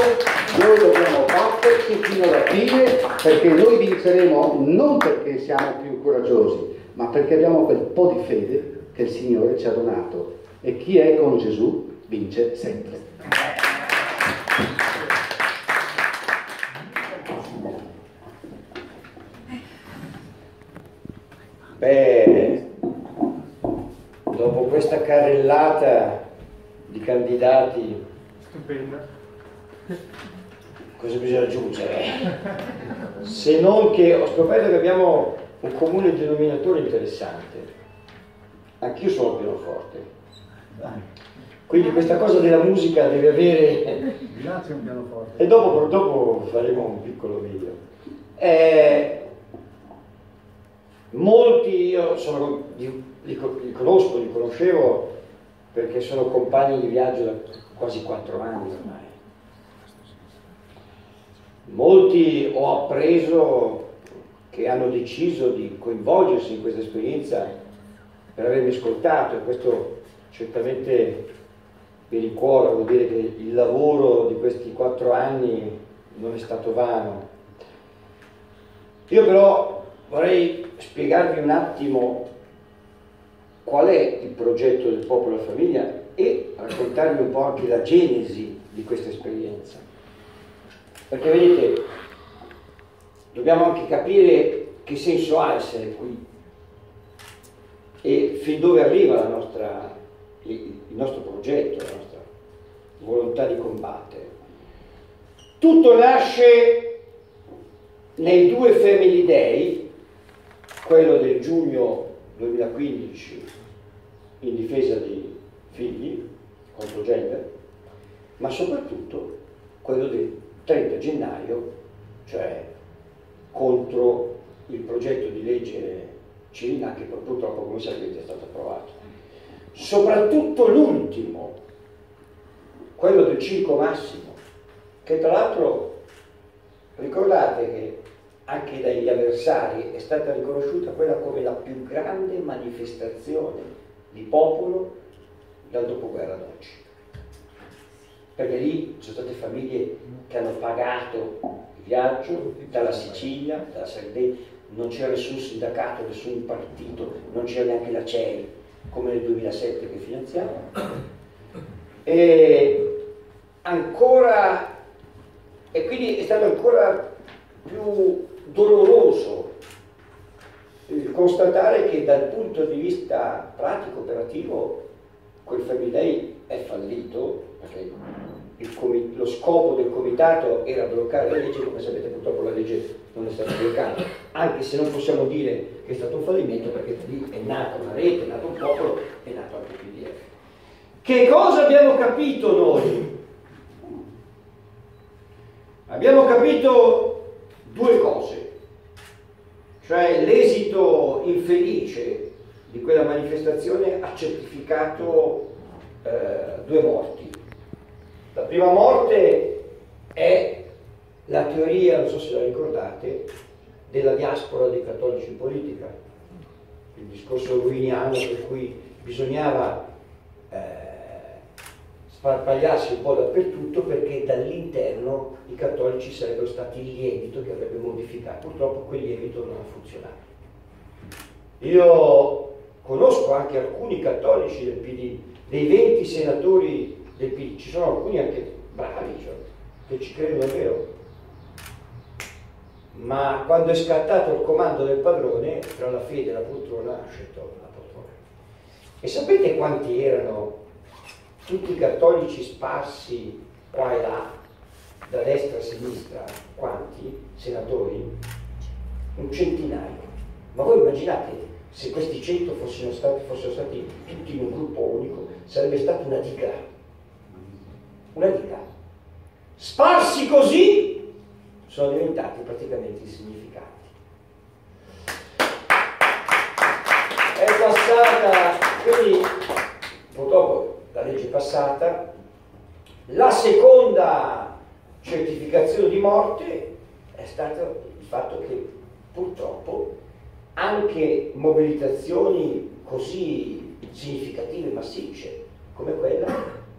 noi dobbiamo batterci fino alla fine, perché noi vinceremo non perché siamo più coraggiosi, ma perché abbiamo quel po' di fede che il Signore ci ha donato e chi è con Gesù vince sempre. Beh, dopo questa carrellata di candidati, stupenda, cosa bisogna aggiungere? Se non che ho scoperto che abbiamo un comune denominatore interessante. Anch'io sono pianoforte. Quindi questa cosa della musica deve avere... Grazie un pianoforte. E dopo, dopo faremo un piccolo video. Eh, molti io sono, li, li, conosco, li conoscevo perché sono compagni di viaggio da quasi quattro anni ormai. Molti ho appreso che hanno deciso di coinvolgersi in questa esperienza per avermi ascoltato e questo certamente mi ricuora, vuol dire che il lavoro di questi quattro anni non è stato vano. Io però vorrei spiegarvi un attimo qual è il progetto del popolo e famiglia e raccontarvi un po' anche la genesi di questa esperienza. Perché vedete, dobbiamo anche capire che senso ha essere qui e fin dove arriva nostra il nostro progetto, la nostra volontà di combattere. Tutto nasce nei due Family Day, quello del giugno 2015 in difesa dei figli contro gender, ma soprattutto quello del 30 gennaio, cioè contro il progetto di legge Cina che purtroppo come sapete è stato approvato. Soprattutto l'ultimo, quello del Circo Massimo, che tra l'altro ricordate che anche dagli avversari è stata riconosciuta quella come la più grande manifestazione di popolo dal dopoguerra ad oggi. Perché lì ci sono state famiglie che hanno pagato il viaggio dalla Sicilia, dalla Sardegna, non c'era nessun sindacato, nessun partito, non c'era neanche la CEI, come nel 2007 che finanziamo, e ancora, e quindi è stato ancora più doloroso constatare che dal punto di vista pratico, operativo, quel Family è fallito, perché lo scopo del comitato era bloccare la legge, come sapete purtroppo la legge non è stata bloccata, anche se non possiamo dire che è stato un fallimento perché lì è nata una rete, è nato un popolo, è nato anche il PDF. Che cosa abbiamo capito noi? Abbiamo capito due cose, cioè l'esito infelice di quella manifestazione ha certificato eh, due morti. La prima morte è la teoria, non so se la ricordate, della diaspora dei cattolici in politica, il discorso ruiniano per cui bisognava eh, sparpagliarsi un po' dappertutto perché dall'interno i cattolici sarebbero stati il lievito che avrebbe modificato. Purtroppo quel lievito non ha funzionato. Io conosco anche alcuni cattolici del PD, dei 20 senatori del PD, ci sono alcuni anche bravi, cioè, che ci credono davvero. Ma quando è scattato il comando del padrone, tra la fede e la poltrona, ha scelto la poltrona. E sapete quanti erano tutti i cattolici sparsi qua e là, da destra a sinistra, quanti senatori? Un centinaio. Ma voi immaginate se questi cento fossero stati, fossero stati tutti in un gruppo unico, sarebbe stata una diga. Una diga. Sparsi così sono diventati praticamente insignificanti. È passata, quindi purtroppo la legge è passata, la seconda certificazione di morte è stato il fatto che purtroppo anche mobilitazioni così significative, massicce come quella,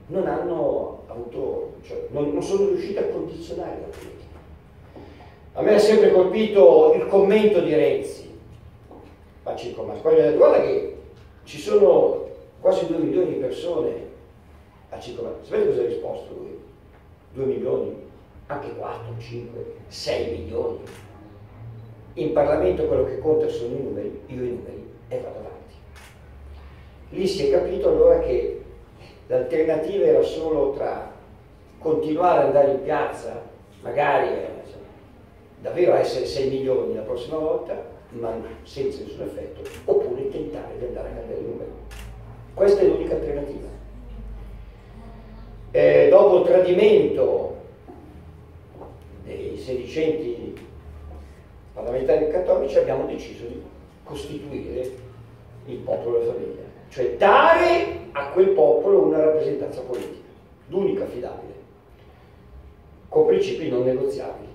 non hanno avuto, cioè, non, non sono riuscite a condizionare la politica. A me ha sempre colpito il commento di Renzi a Circo detto guarda che ci sono quasi 2 milioni di persone a Circo Mascaglia. Sapete cosa ha risposto lui? 2 milioni? Anche 4, 5, 6 milioni. In Parlamento quello che conta sono i numeri, io i numeri e vado avanti. Lì si è capito allora che l'alternativa era solo tra continuare ad andare in piazza, magari eh, davvero essere 6 milioni la prossima volta, ma senza nessun effetto, oppure tentare di andare a cambiare i numeri. Questa è l'unica alternativa. Eh, dopo il tradimento dei sedicenti parlamentari cattolici abbiamo deciso di costituire il popolo della famiglia, cioè dare a quel popolo una rappresentanza politica, l'unica affidabile, con principi non negoziabili.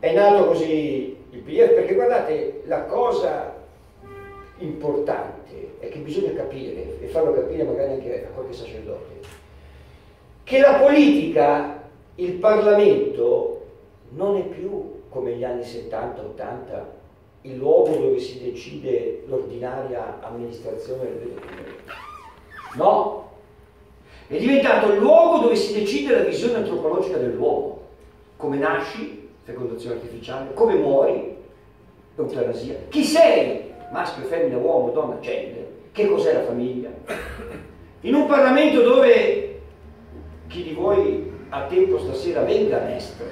È nato così il PDF perché guardate, la cosa importante è che bisogna capire, e farlo capire magari anche a qualche sacerdote, che la politica, il Parlamento, non è più come gli anni 70-80 il luogo dove si decide l'ordinaria amministrazione del bene. No, è diventato il luogo dove si decide la visione antropologica dell'uomo, come nasci, fecondazione artificiale, come muori, eutanasia, chi sei, maschio, femmina, uomo, donna, gender, che cos'è la famiglia. In un Parlamento dove chi di voi ha tempo stasera venga a Mestre,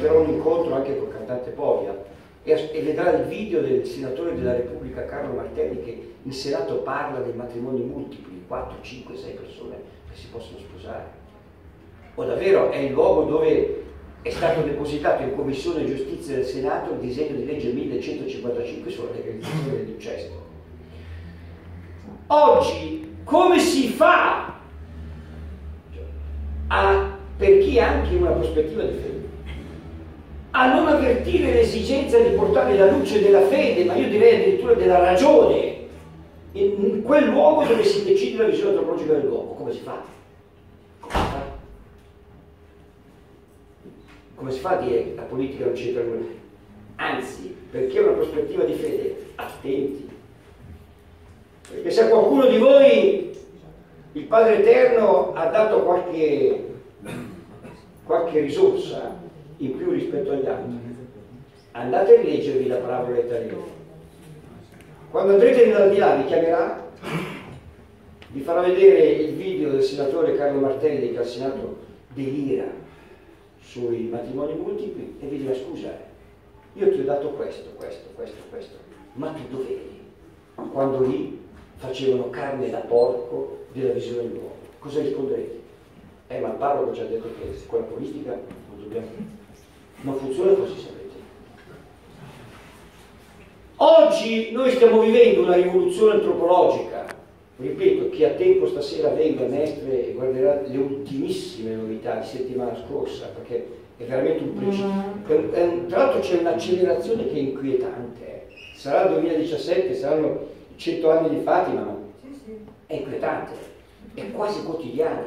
farò un incontro anche col cantante Povia e, e, vedrà il video del senatore della Repubblica Carlo Martelli che in Senato parla dei matrimoni multipli, 4, 5, 6 persone che si possono sposare. O davvero è il luogo dove è stato depositato in Commissione Giustizia del Senato il disegno di legge 1155 sulla legalizzazione dell'incesto. Oggi come si fa a, per chi ha anche una prospettiva di fede a non avvertire l'esigenza di portare la luce della fede, ma io direi addirittura della ragione, in quel luogo dove si decide la visione antropologica dell'uomo. Come si fa? Come si fa? A dire la politica non c'entra nulla? Anzi, per chi ha una prospettiva di fede, attenti. Perché se a qualcuno di voi il Padre Eterno ha dato qualche, qualche risorsa, in più rispetto agli altri. Andate a leggervi la parabola italiana. Quando andrete nell'aldilà vi chiamerà vi farò vedere il video del senatore Carlo Martelli che al Senato delira sui matrimoni multipli e vi dirà scusa, io ti ho dato questo, questo, questo, questo, ma tu dov'eri? Quando lì facevano carne da porco della visione dell'uomo. Cosa risponderete? Eh, ma il parroco ci ha detto che se quella politica non dobbiamo... Non funziona così, sapete. Oggi noi stiamo vivendo una rivoluzione antropologica. Ripeto, chi ha tempo stasera venga a Mestre e guarderà le ultimissime novità di settimana scorsa, perché è veramente un principio. Tra l'altro c'è un'accelerazione che è inquietante. eh. Sarà il 2017, saranno 100 anni di Fatima, ma è inquietante, è quasi quotidiana,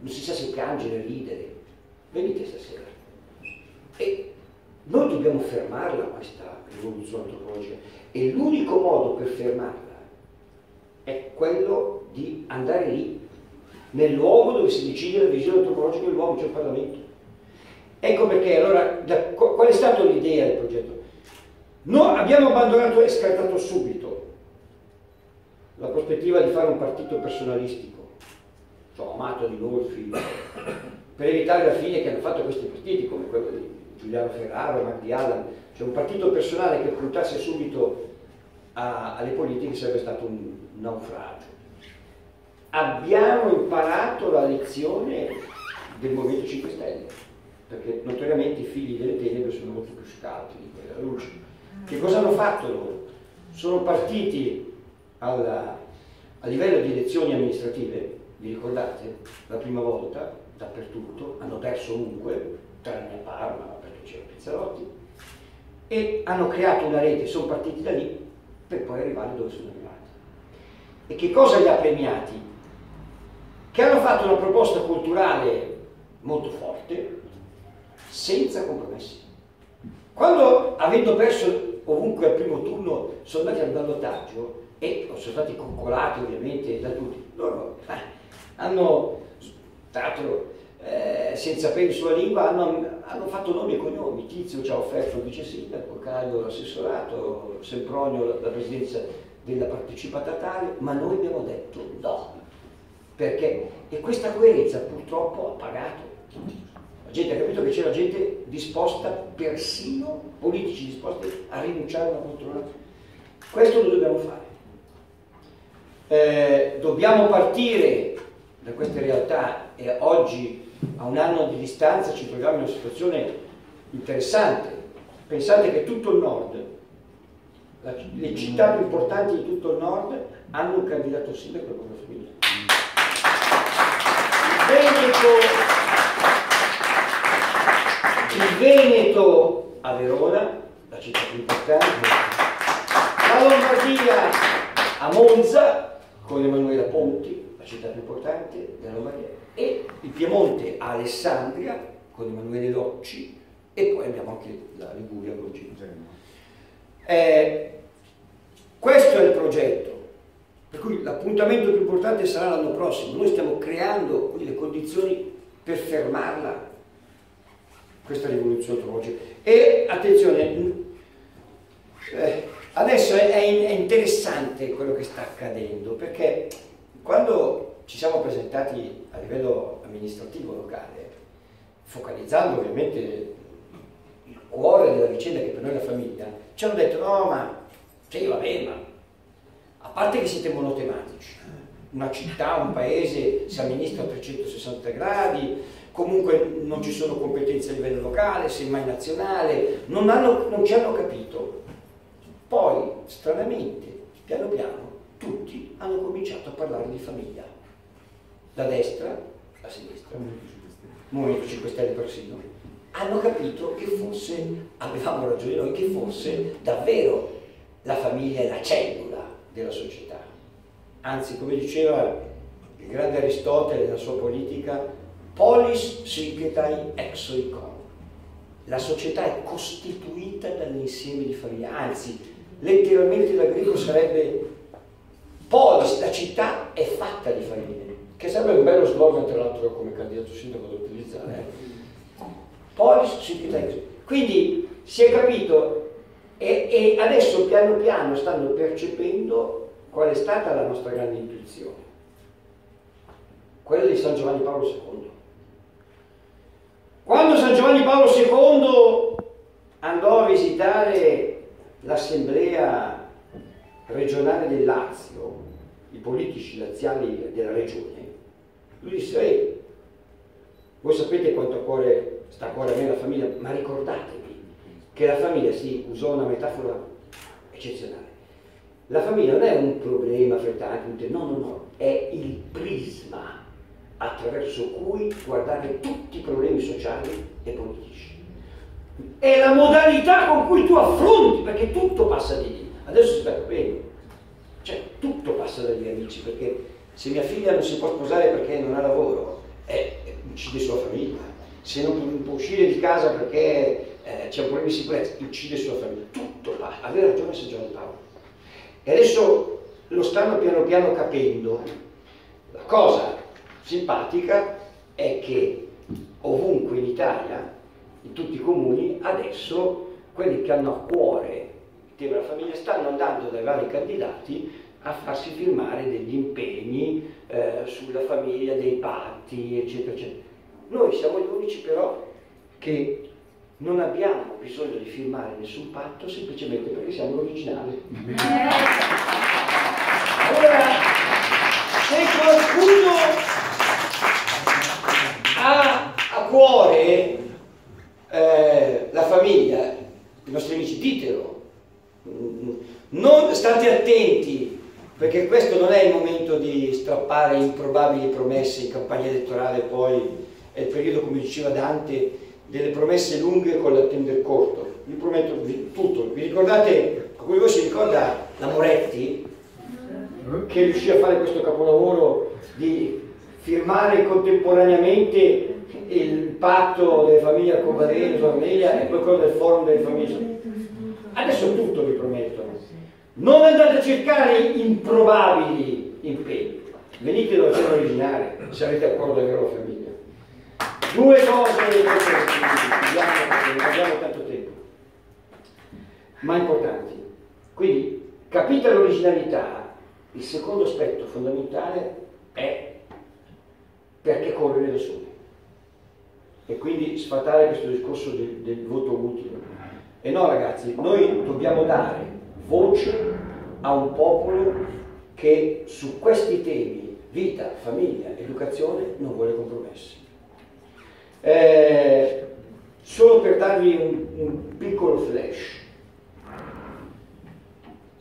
non si sa se piangere ridere. Venite stasera. E noi dobbiamo fermarla questa rivoluzione antropologica e l'unico modo per fermarla è quello di andare lì, nel luogo dove si decide la visione antropologica dell'uomo, cioè il Parlamento. Ecco perché allora, da, qual è stata l'idea del progetto? Noi abbiamo abbandonato e scartato subito la prospettiva di fare un partito personalistico, cioè amato di Dolfi, *coughs* per evitare la fine che hanno fatto questi partiti, come quello di Giuliano Ferraro, Magdi Allan, cioè un partito personale che puntasse subito a- alle politiche sarebbe stato un naufragio. Abbiamo imparato la lezione del Movimento 5 Stelle, perché notoriamente i figli delle tenebre sono molto più scaldi di quelli della luce. Che cosa hanno fatto loro? Sono partiti alla- a livello di elezioni amministrative, vi ricordate? La prima volta, dappertutto, hanno perso ovunque, tranne a Parma, perché c'era Pizzarotti, e hanno creato una rete, sono partiti da lì per poi arrivare dove sono arrivati. E che cosa li ha premiati? Che hanno fatto una proposta culturale molto forte, senza compromessi. Quando, avendo perso ovunque al primo turno, sono andati al ballottaggio e sono stati coccolati ovviamente da tutti, loro eh, hanno, tra eh, senza peli sulla lingua, hanno, hanno fatto nomi e cognomi. Tizio ci ha offerto il vice sindaco, Caio l'assessorato, Sempronio la, la presidenza della partecipata tale, ma noi abbiamo detto no. Perché? E questa coerenza purtroppo ha pagato. La gente ha capito che c'era gente disposta, persino politici disposti a rinunciare a una poltrona. Questo lo dobbiamo fare. Eh, dobbiamo partire da queste realtà e oggi a un anno di distanza ci troviamo in una situazione interessante. Pensate che tutto il nord, la- le città più importanti di tutto il nord hanno un candidato sindaco propria famiglia. Il Veneto, il Veneto a Verona, la città più importante, la Lombardia a Monza con Emanuela Ponti, la città più importante della Lombardia, e il Piemonte a Alessandria con Emanuele Locci e poi abbiamo anche la Liguria con Gino. Eh, questo è il progetto, per cui l'appuntamento più importante sarà l'anno prossimo. Noi stiamo creando le condizioni per fermarla, questa rivoluzione antropologica. E attenzione, eh, adesso è, è interessante quello che sta accadendo, perché quando ci siamo presentati a livello amministrativo locale, focalizzando ovviamente il cuore della vicenda che per noi è la famiglia, ci hanno detto no ma, sì vabbè ma, a parte che siete monotematici, una città, un paese si amministra a 360 gradi, comunque non ci sono competenze a livello locale, semmai nazionale, non, hanno- non ci hanno capito. Poi, stranamente, piano piano, tutti hanno cominciato a parlare di famiglia, da destra a sinistra, Movimento 5 Stelle persino, hanno capito che forse, avevamo ragione noi, che forse davvero la famiglia è la cellula della società. Anzi, come diceva il grande Aristotele nella sua politica, polis psychetai exoicon. La società è costituita dall'insieme di famiglie, anzi, letteralmente greco sarebbe polis, la città è fatta di famiglie, che sarebbe un bello slogan tra l'altro come candidato sindaco da utilizzare. eh. Polis psychetai exoicon. Quindi si è capito e, e adesso piano piano stanno percependo qual è stata la nostra grande intuizione. quella di San Giovanni Paolo II. Quando San Giovanni Paolo II andò a visitare l'assemblea regionale del Lazio, i politici laziali della regione, lui disse, Ehi, voi sapete quanto a cuore, sta a cuore a me la famiglia, ma ricordatevi che la famiglia, sì, usò una metafora eccezionale, la famiglia non è un problema fra tanti, no, no, no, è il prisma attraverso cui guardare tutti i problemi sociali e politici. È la modalità con cui tu affronti, perché tutto passa di lì. Adesso si bene, cioè tutto passa da lì amici, perché se mia figlia non si può sposare perché non ha lavoro, eh, uccide sua famiglia. Se non può uscire di casa perché eh, c'è un problema di sicurezza, uccide sua famiglia. Tutto passa. Aveva ragione San Giovanni Paolo. E adesso lo stanno piano piano capendo. La cosa simpatica è che ovunque in Italia, in tutti i comuni, adesso quelli che hanno a cuore il tema della famiglia stanno andando dai vari candidati a farsi firmare degli impegni eh, sulla famiglia, dei patti, eccetera, eccetera. Noi siamo gli unici però che non abbiamo bisogno di firmare nessun patto semplicemente perché siamo l'originale. Allora, se qualcuno ha a cuore eh, la famiglia, i nostri amici, ditelo. Non state attenti, perché questo non è il momento di strappare improbabili promesse in campagna elettorale, poi è il periodo, come diceva Dante, delle promesse lunghe con l'attendere corto. Vi prometto tutto. Vi ricordate, come voi si ricorda la Moretti, che riuscì a fare questo capolavoro di firmare contemporaneamente il patto delle famiglie Covarelli, sua famiglia e poi quello del forum delle famiglie. Adesso tutto vi prometto. Non andate a cercare improbabili impegni. Venite dal piano originale se avete accordo davvero la famiglia. Due cose non abbiamo tanto tempo, ma importanti. Quindi capite l'originalità, il secondo aspetto fondamentale è perché correre da soli. E quindi sfatare questo discorso del, del voto utile. E no ragazzi, noi dobbiamo dare voce a un popolo che su questi temi, vita, famiglia, educazione, non vuole compromessi. Eh, solo per darvi un, un piccolo flash.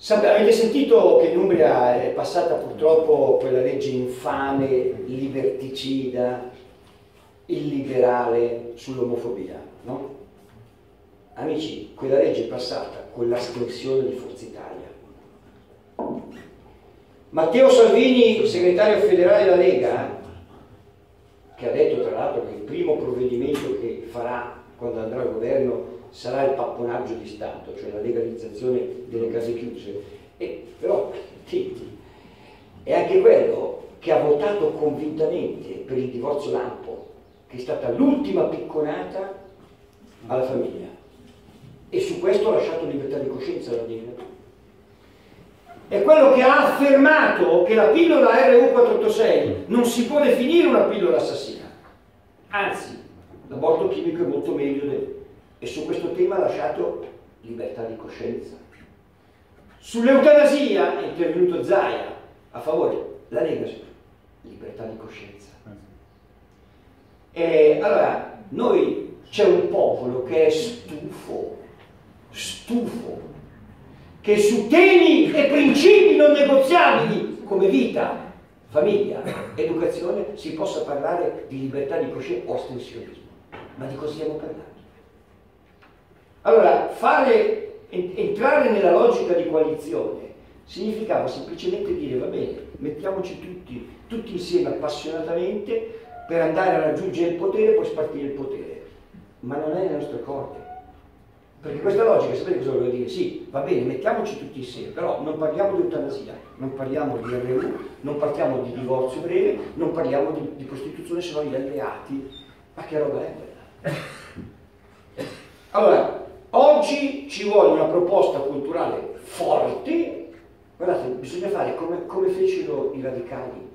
Avete sentito che in Umbria è passata purtroppo quella legge infame, liberticida, illiberale sull'omofobia, no? Amici, quella legge è passata con l'astensione di Forza Italia. Matteo Salvini, segretario federale della Lega, che ha detto tra l'altro che il primo provvedimento che farà quando andrà al governo sarà il papponaggio di Stato, cioè la legalizzazione delle case chiuse. E, però, *laughs* zitti, è anche quello che ha votato convintamente per il divorzio che è stata l'ultima picconata alla famiglia. E su questo ha lasciato libertà di coscienza alla Lega. È quello che ha affermato che la pillola RU486 non si può definire una pillola assassina. Anzi, l'aborto chimico è molto meglio del... E su questo tema ha lasciato libertà di coscienza. Sull'eutanasia è intervenuto Zaia a favore, la Lega libertà di coscienza. E allora, noi c'è un popolo che è stufo, stufo che su temi e principi non negoziabili come vita, famiglia, educazione si possa parlare di libertà di coscienza o astensionismo. Ma di cosa stiamo parlando? Allora, fare, entrare nella logica di coalizione significava semplicemente dire va bene, mettiamoci tutti, tutti insieme appassionatamente per andare a raggiungere il potere poi spartire il potere. Ma non è nelle nostre corde. Perché questa logica, sapete cosa vuol dire? Sì, va bene, mettiamoci tutti insieme, però non parliamo di eutanasia, non parliamo di RU, non parliamo di divorzio breve, non parliamo di, di prostituzione, se no gli alleati. Ma che roba è quella? *laughs* Allora, oggi ci vuole una proposta culturale forte, guardate, bisogna fare come, come fecero i radicali.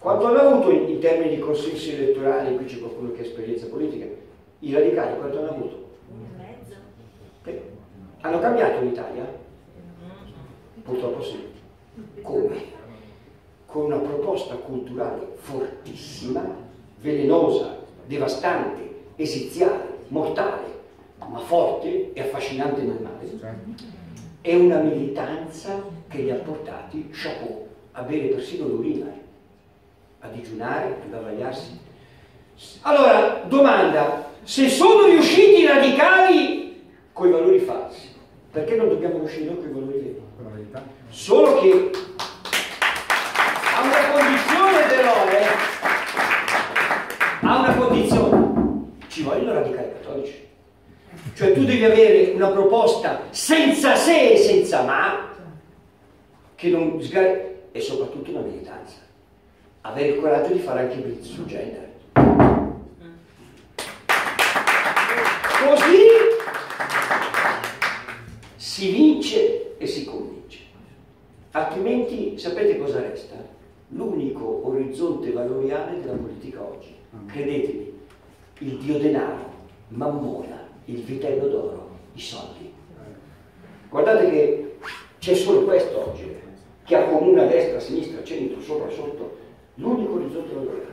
Quanto hanno avuto in, in termini di consensi elettorali, qui c'è qualcuno che ha esperienza politica, i radicali quanto hanno avuto? Eh, Hanno cambiato l'Italia? Purtroppo sì. Come? Con una proposta culturale fortissima, velenosa, devastante, esiziale, mortale, ma forte e affascinante nel male. È una militanza che li ha portati, chapeau, a bere persino l'urina, a digiunare, a imbavagliarsi. Allora, domanda, se sono riusciti i radicali con i valori falsi, perché non dobbiamo riuscire noi con i valori veri? Solo che ha una condizione però, eh, ha una condizione, ci vogliono radicali cattolici. Cioè tu devi avere una proposta senza se e senza ma, che non sgar- e soprattutto una militanza. Avere il coraggio di fare anche blitz sul genere. Così si vince e si convince. Altrimenti sapete cosa resta? L'unico orizzonte valoriale della politica oggi. Credetemi, il dio denaro, mammona, il vitello d'oro, i soldi. Guardate che c'è solo questo oggi, che accomuna destra, sinistra, centro, sopra, sotto, l'unico orizzonte valoriale.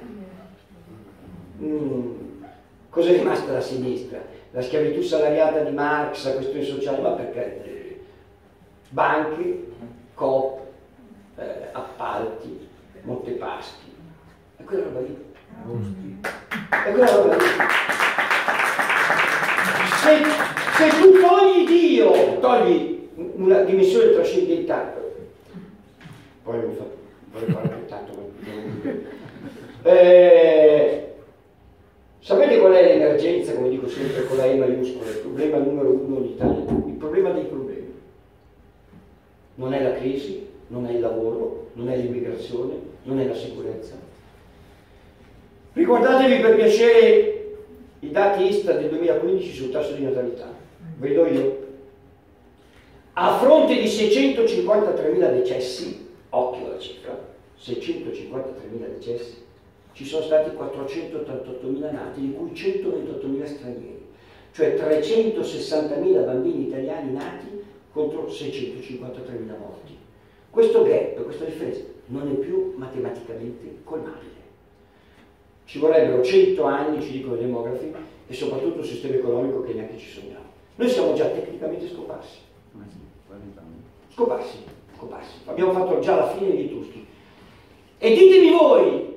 Mm, Cosa rimasta la sinistra? La schiavitù salariata di Marx, la questione sociale, ma perché? Banche, Coop, eh, appalti, Montepaschi, è quella roba lì. È quella roba lì. Se, se tu togli Dio, togli una dimensione trascendentale, poi mi fa, fare più ma- eh, Sapete qual è l'emergenza, come dico sempre con la E maiuscola, il problema numero uno in Italia? Il problema dei problemi. Non è la crisi, non è il lavoro, non è l'immigrazione, non è la sicurezza. Ricordatevi per piacere i dati Istat del 2015 sul tasso di natalità. Vedo io. A fronte di 653.000 decessi, occhio alla cifra, 653.000 decessi, ci sono stati 488.000 nati, di cui 128.000 stranieri, cioè 360.000 bambini italiani nati contro 653.000 morti. Questo gap, questa differenza, non è più matematicamente colmabile. Ci vorrebbero 100 anni, ci dicono i demografi, e soprattutto un sistema economico che neanche ci sogniamo. Noi siamo già tecnicamente scomparsi. Scomparsi, scomparsi. Abbiamo fatto già la fine di tutti. E ditemi voi,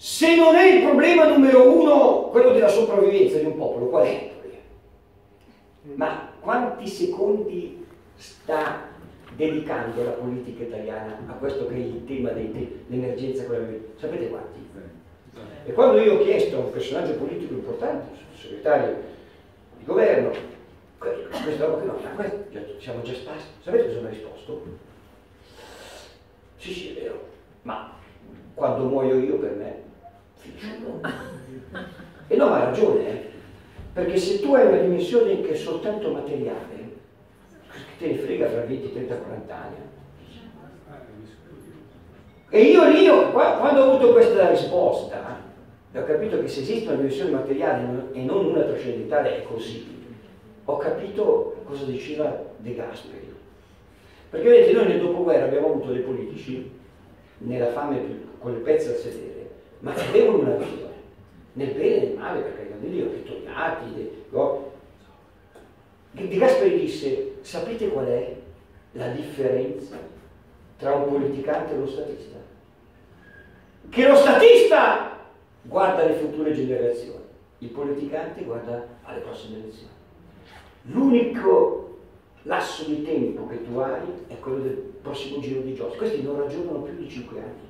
se non è il problema numero uno quello della sopravvivenza di un popolo, qual è il problema? Ma quanti secondi sta dedicando la politica italiana a questo che è il tema dell'emergenza? Sapete quanti? E quando io ho chiesto a un personaggio politico importante, il segretario di governo, questa roba che no, ma questo, siamo già sparsi, sapete cosa mi ha risposto? Sì, sì, è vero, ma quando muoio io per me. E no, ha ragione, eh? perché se tu hai una dimensione che è soltanto materiale, te ne frega fra 20, 30, 40 anni. E io lì, quando ho avuto questa risposta, ho capito che se esiste una dimensione materiale e non una trascendentale è così, ho capito cosa diceva De Gasperi. Perché vedete, noi nel dopoguerra abbiamo avuto dei politici, nella fame con le pezze al sedere, ma avevano una visione, nel bene e nel male, perché erano lì ritornati. De, no? De Gasperi disse, sapete qual è la differenza tra un politicante e uno statista? Che lo statista guarda le future generazioni, il politicante guarda alle prossime elezioni. L'unico lasso di tempo che tu hai è quello del prossimo giro di giostra. Questi non ragionano più di 5 anni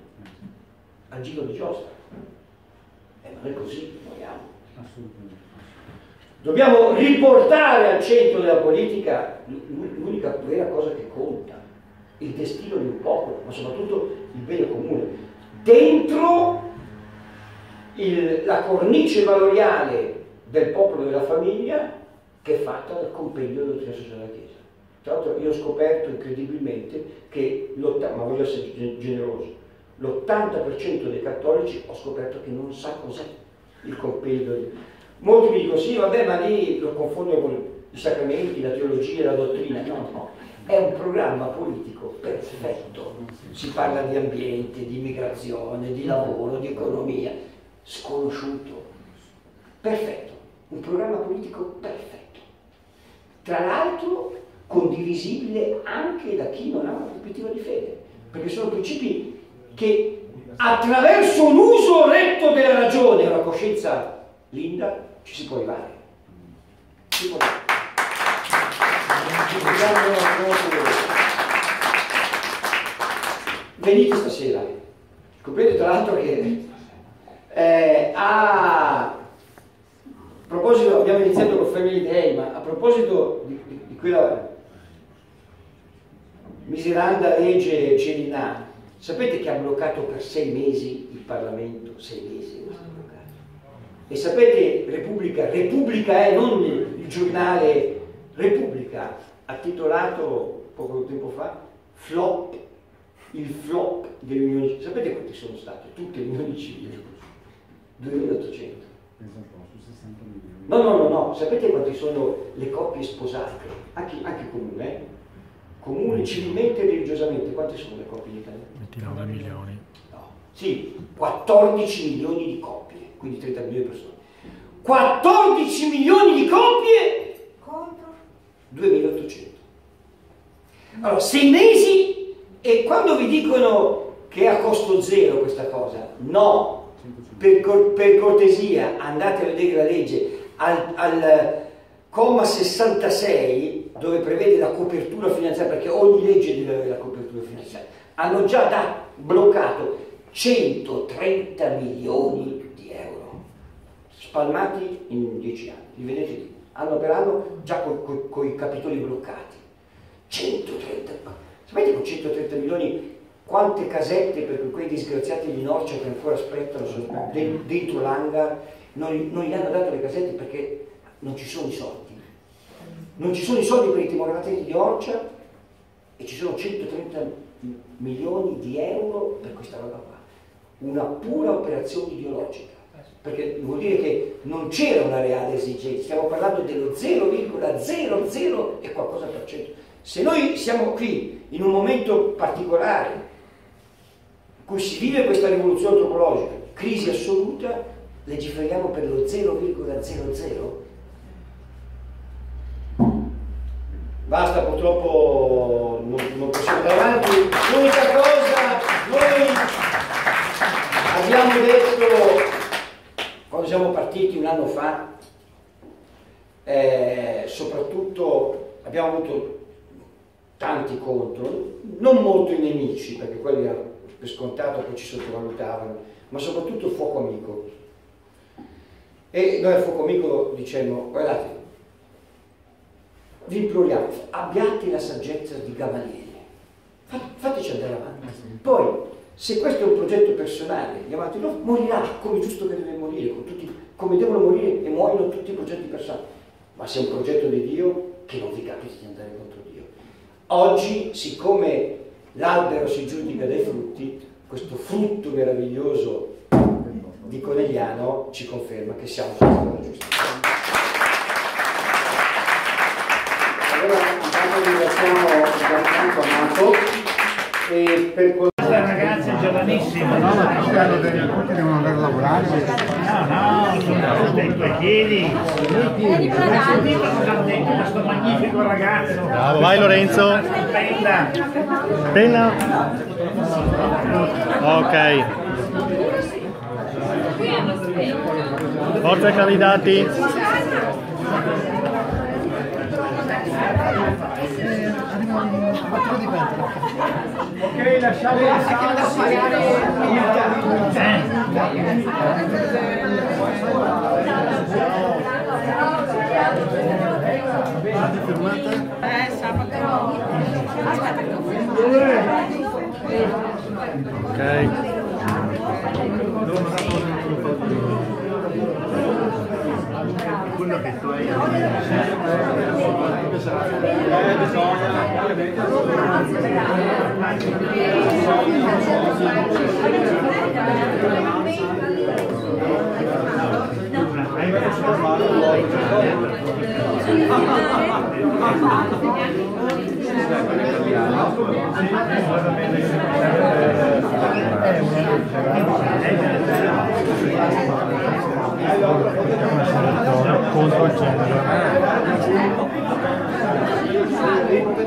al giro di giostra. E non è così, moriamo. Dobbiamo riportare al centro della politica l'unica vera cosa che conta, il destino di un popolo, ma soprattutto il bene comune. Dentro il- la cornice valoriale del popolo e della famiglia che è fatta dal compendio della dottrina sociale della Chiesa. Tra l'altro io ho scoperto incredibilmente che l'ottava, ma voglio essere gen- generoso, l'80% dei cattolici ho scoperto che non sa cos'è il compendio. Molti mi dicono sì, vabbè, ma lì lo confondo con i sacramenti, la teologia, la dottrina. No, no, è un programma politico perfetto. Si parla di ambiente, di immigrazione, di lavoro, di economia. Sconosciuto. Perfetto. Un programma politico perfetto. Tra l'altro condivisibile anche da chi non ha una prospettiva di fede, perché sono principi che attraverso un uso retto della ragione e una coscienza linda ci si può arrivare. Si può arrivare. Venite stasera, scoprite tra l'altro che eh, a proposito, abbiamo iniziato con Family Day, ma a proposito di, di, di quella miseranda legge Celinà, sapete che ha bloccato per sei mesi il Parlamento? Sei mesi E sapete, Repubblica, Repubblica è non il giornale Repubblica, ha titolato poco tempo fa Flop, il flop delle unioni civili. Sapete quanti sono state? Tutte le unioni civili? 2800. No, no, no, no, sapete quanti sono le coppie sposate? Anche, anche comune, eh? Comune, civilmente e religiosamente, quante sono le coppie in Italia? 29 milioni. No, sì, 14 milioni di coppie, quindi 30 milioni di persone. 14 milioni di coppie contro 2800. Allora, sei mesi e quando vi dicono che è a costo zero questa cosa, no, per, cor per cortesia andate a vedere la legge al, al comma 66 dove prevede la copertura finanziaria, perché ogni legge deve avere la copertura finanziaria, hanno già da, bloccato 130 milioni di euro, spalmati in 10 anni, li vedete lì, anno per anno, già con i capitoli bloccati. 130, sapete con 130 milioni quante casette per quei disgraziati di Norcia che ancora aspettano dentro l'hangar, non, non gli hanno dato le casette perché non ci sono i soldi. Non ci sono i soldi per i timorati di Orcia e ci sono 130 milioni di euro per questa roba qua. Una pura operazione ideologica. Perché vuol dire che non c'era una reale esigenza, stiamo parlando dello 0,00 e qualcosa per cento. Se noi siamo qui in un momento particolare in cui si vive questa rivoluzione antropologica, crisi assoluta, legiferiamo per lo 0,00? Basta, purtroppo non, non possiamo avanti. L'unica cosa, noi abbiamo detto, quando siamo partiti un anno fa, eh, soprattutto abbiamo avuto tanti contro, non molto i nemici, perché quelli erano per scontato che ci sottovalutavano, ma soprattutto il fuoco amico. E noi al fuoco amico dicemmo, guardate, vi imploriamo, abbiate la saggezza di Gamaliele, fateci andare avanti. Poi, se questo è un progetto personale, amanti no, morirà come giusto che deve morire, tutti, come devono morire e muoiono tutti i progetti personali. Ma se è un progetto di Dio, che non vi capiti di andare contro Dio. Oggi, siccome l'albero si giudica dai frutti, questo frutto meraviglioso di Conegliano ci conferma che siamo sulla strada giusta. Allora, intanto ringraziamo Gianfranco Amato e per questa ragazza è giovanissima, no? Ma tutti hanno dei tutti devono andare a lavorare. No, no, sono tutti i tuoi piedi. Sentito cosa hanno detto questo magnifico ragazzo? Bravo, vai Lorenzo. Penna. Penna. Ok. Forza candidati. Ok, lasciamo la sala. Eh, sabato. Ok. Quello che tu hai. Contro il genere.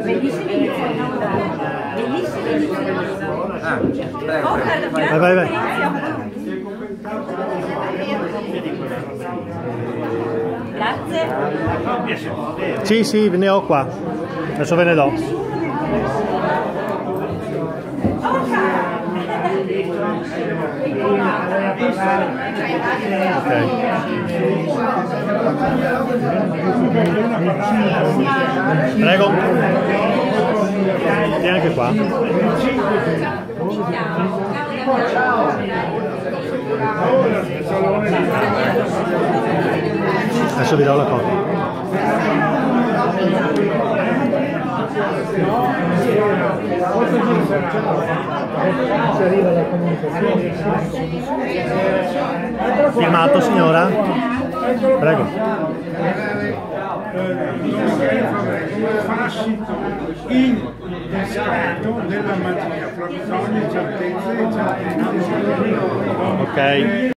Bellissimi iniziali a lavorare. Bellissimi iniziali a lavorare. Oh, guarda, Vai, vai, vai. Grazie. Sì, sì, ne ho qua. Adesso ve ne do. Prego. Vieni anche qua. Adesso vi do la copia. Firmato signora? Prego. fascito innescato della magia, fra certezze e certezze. Ok.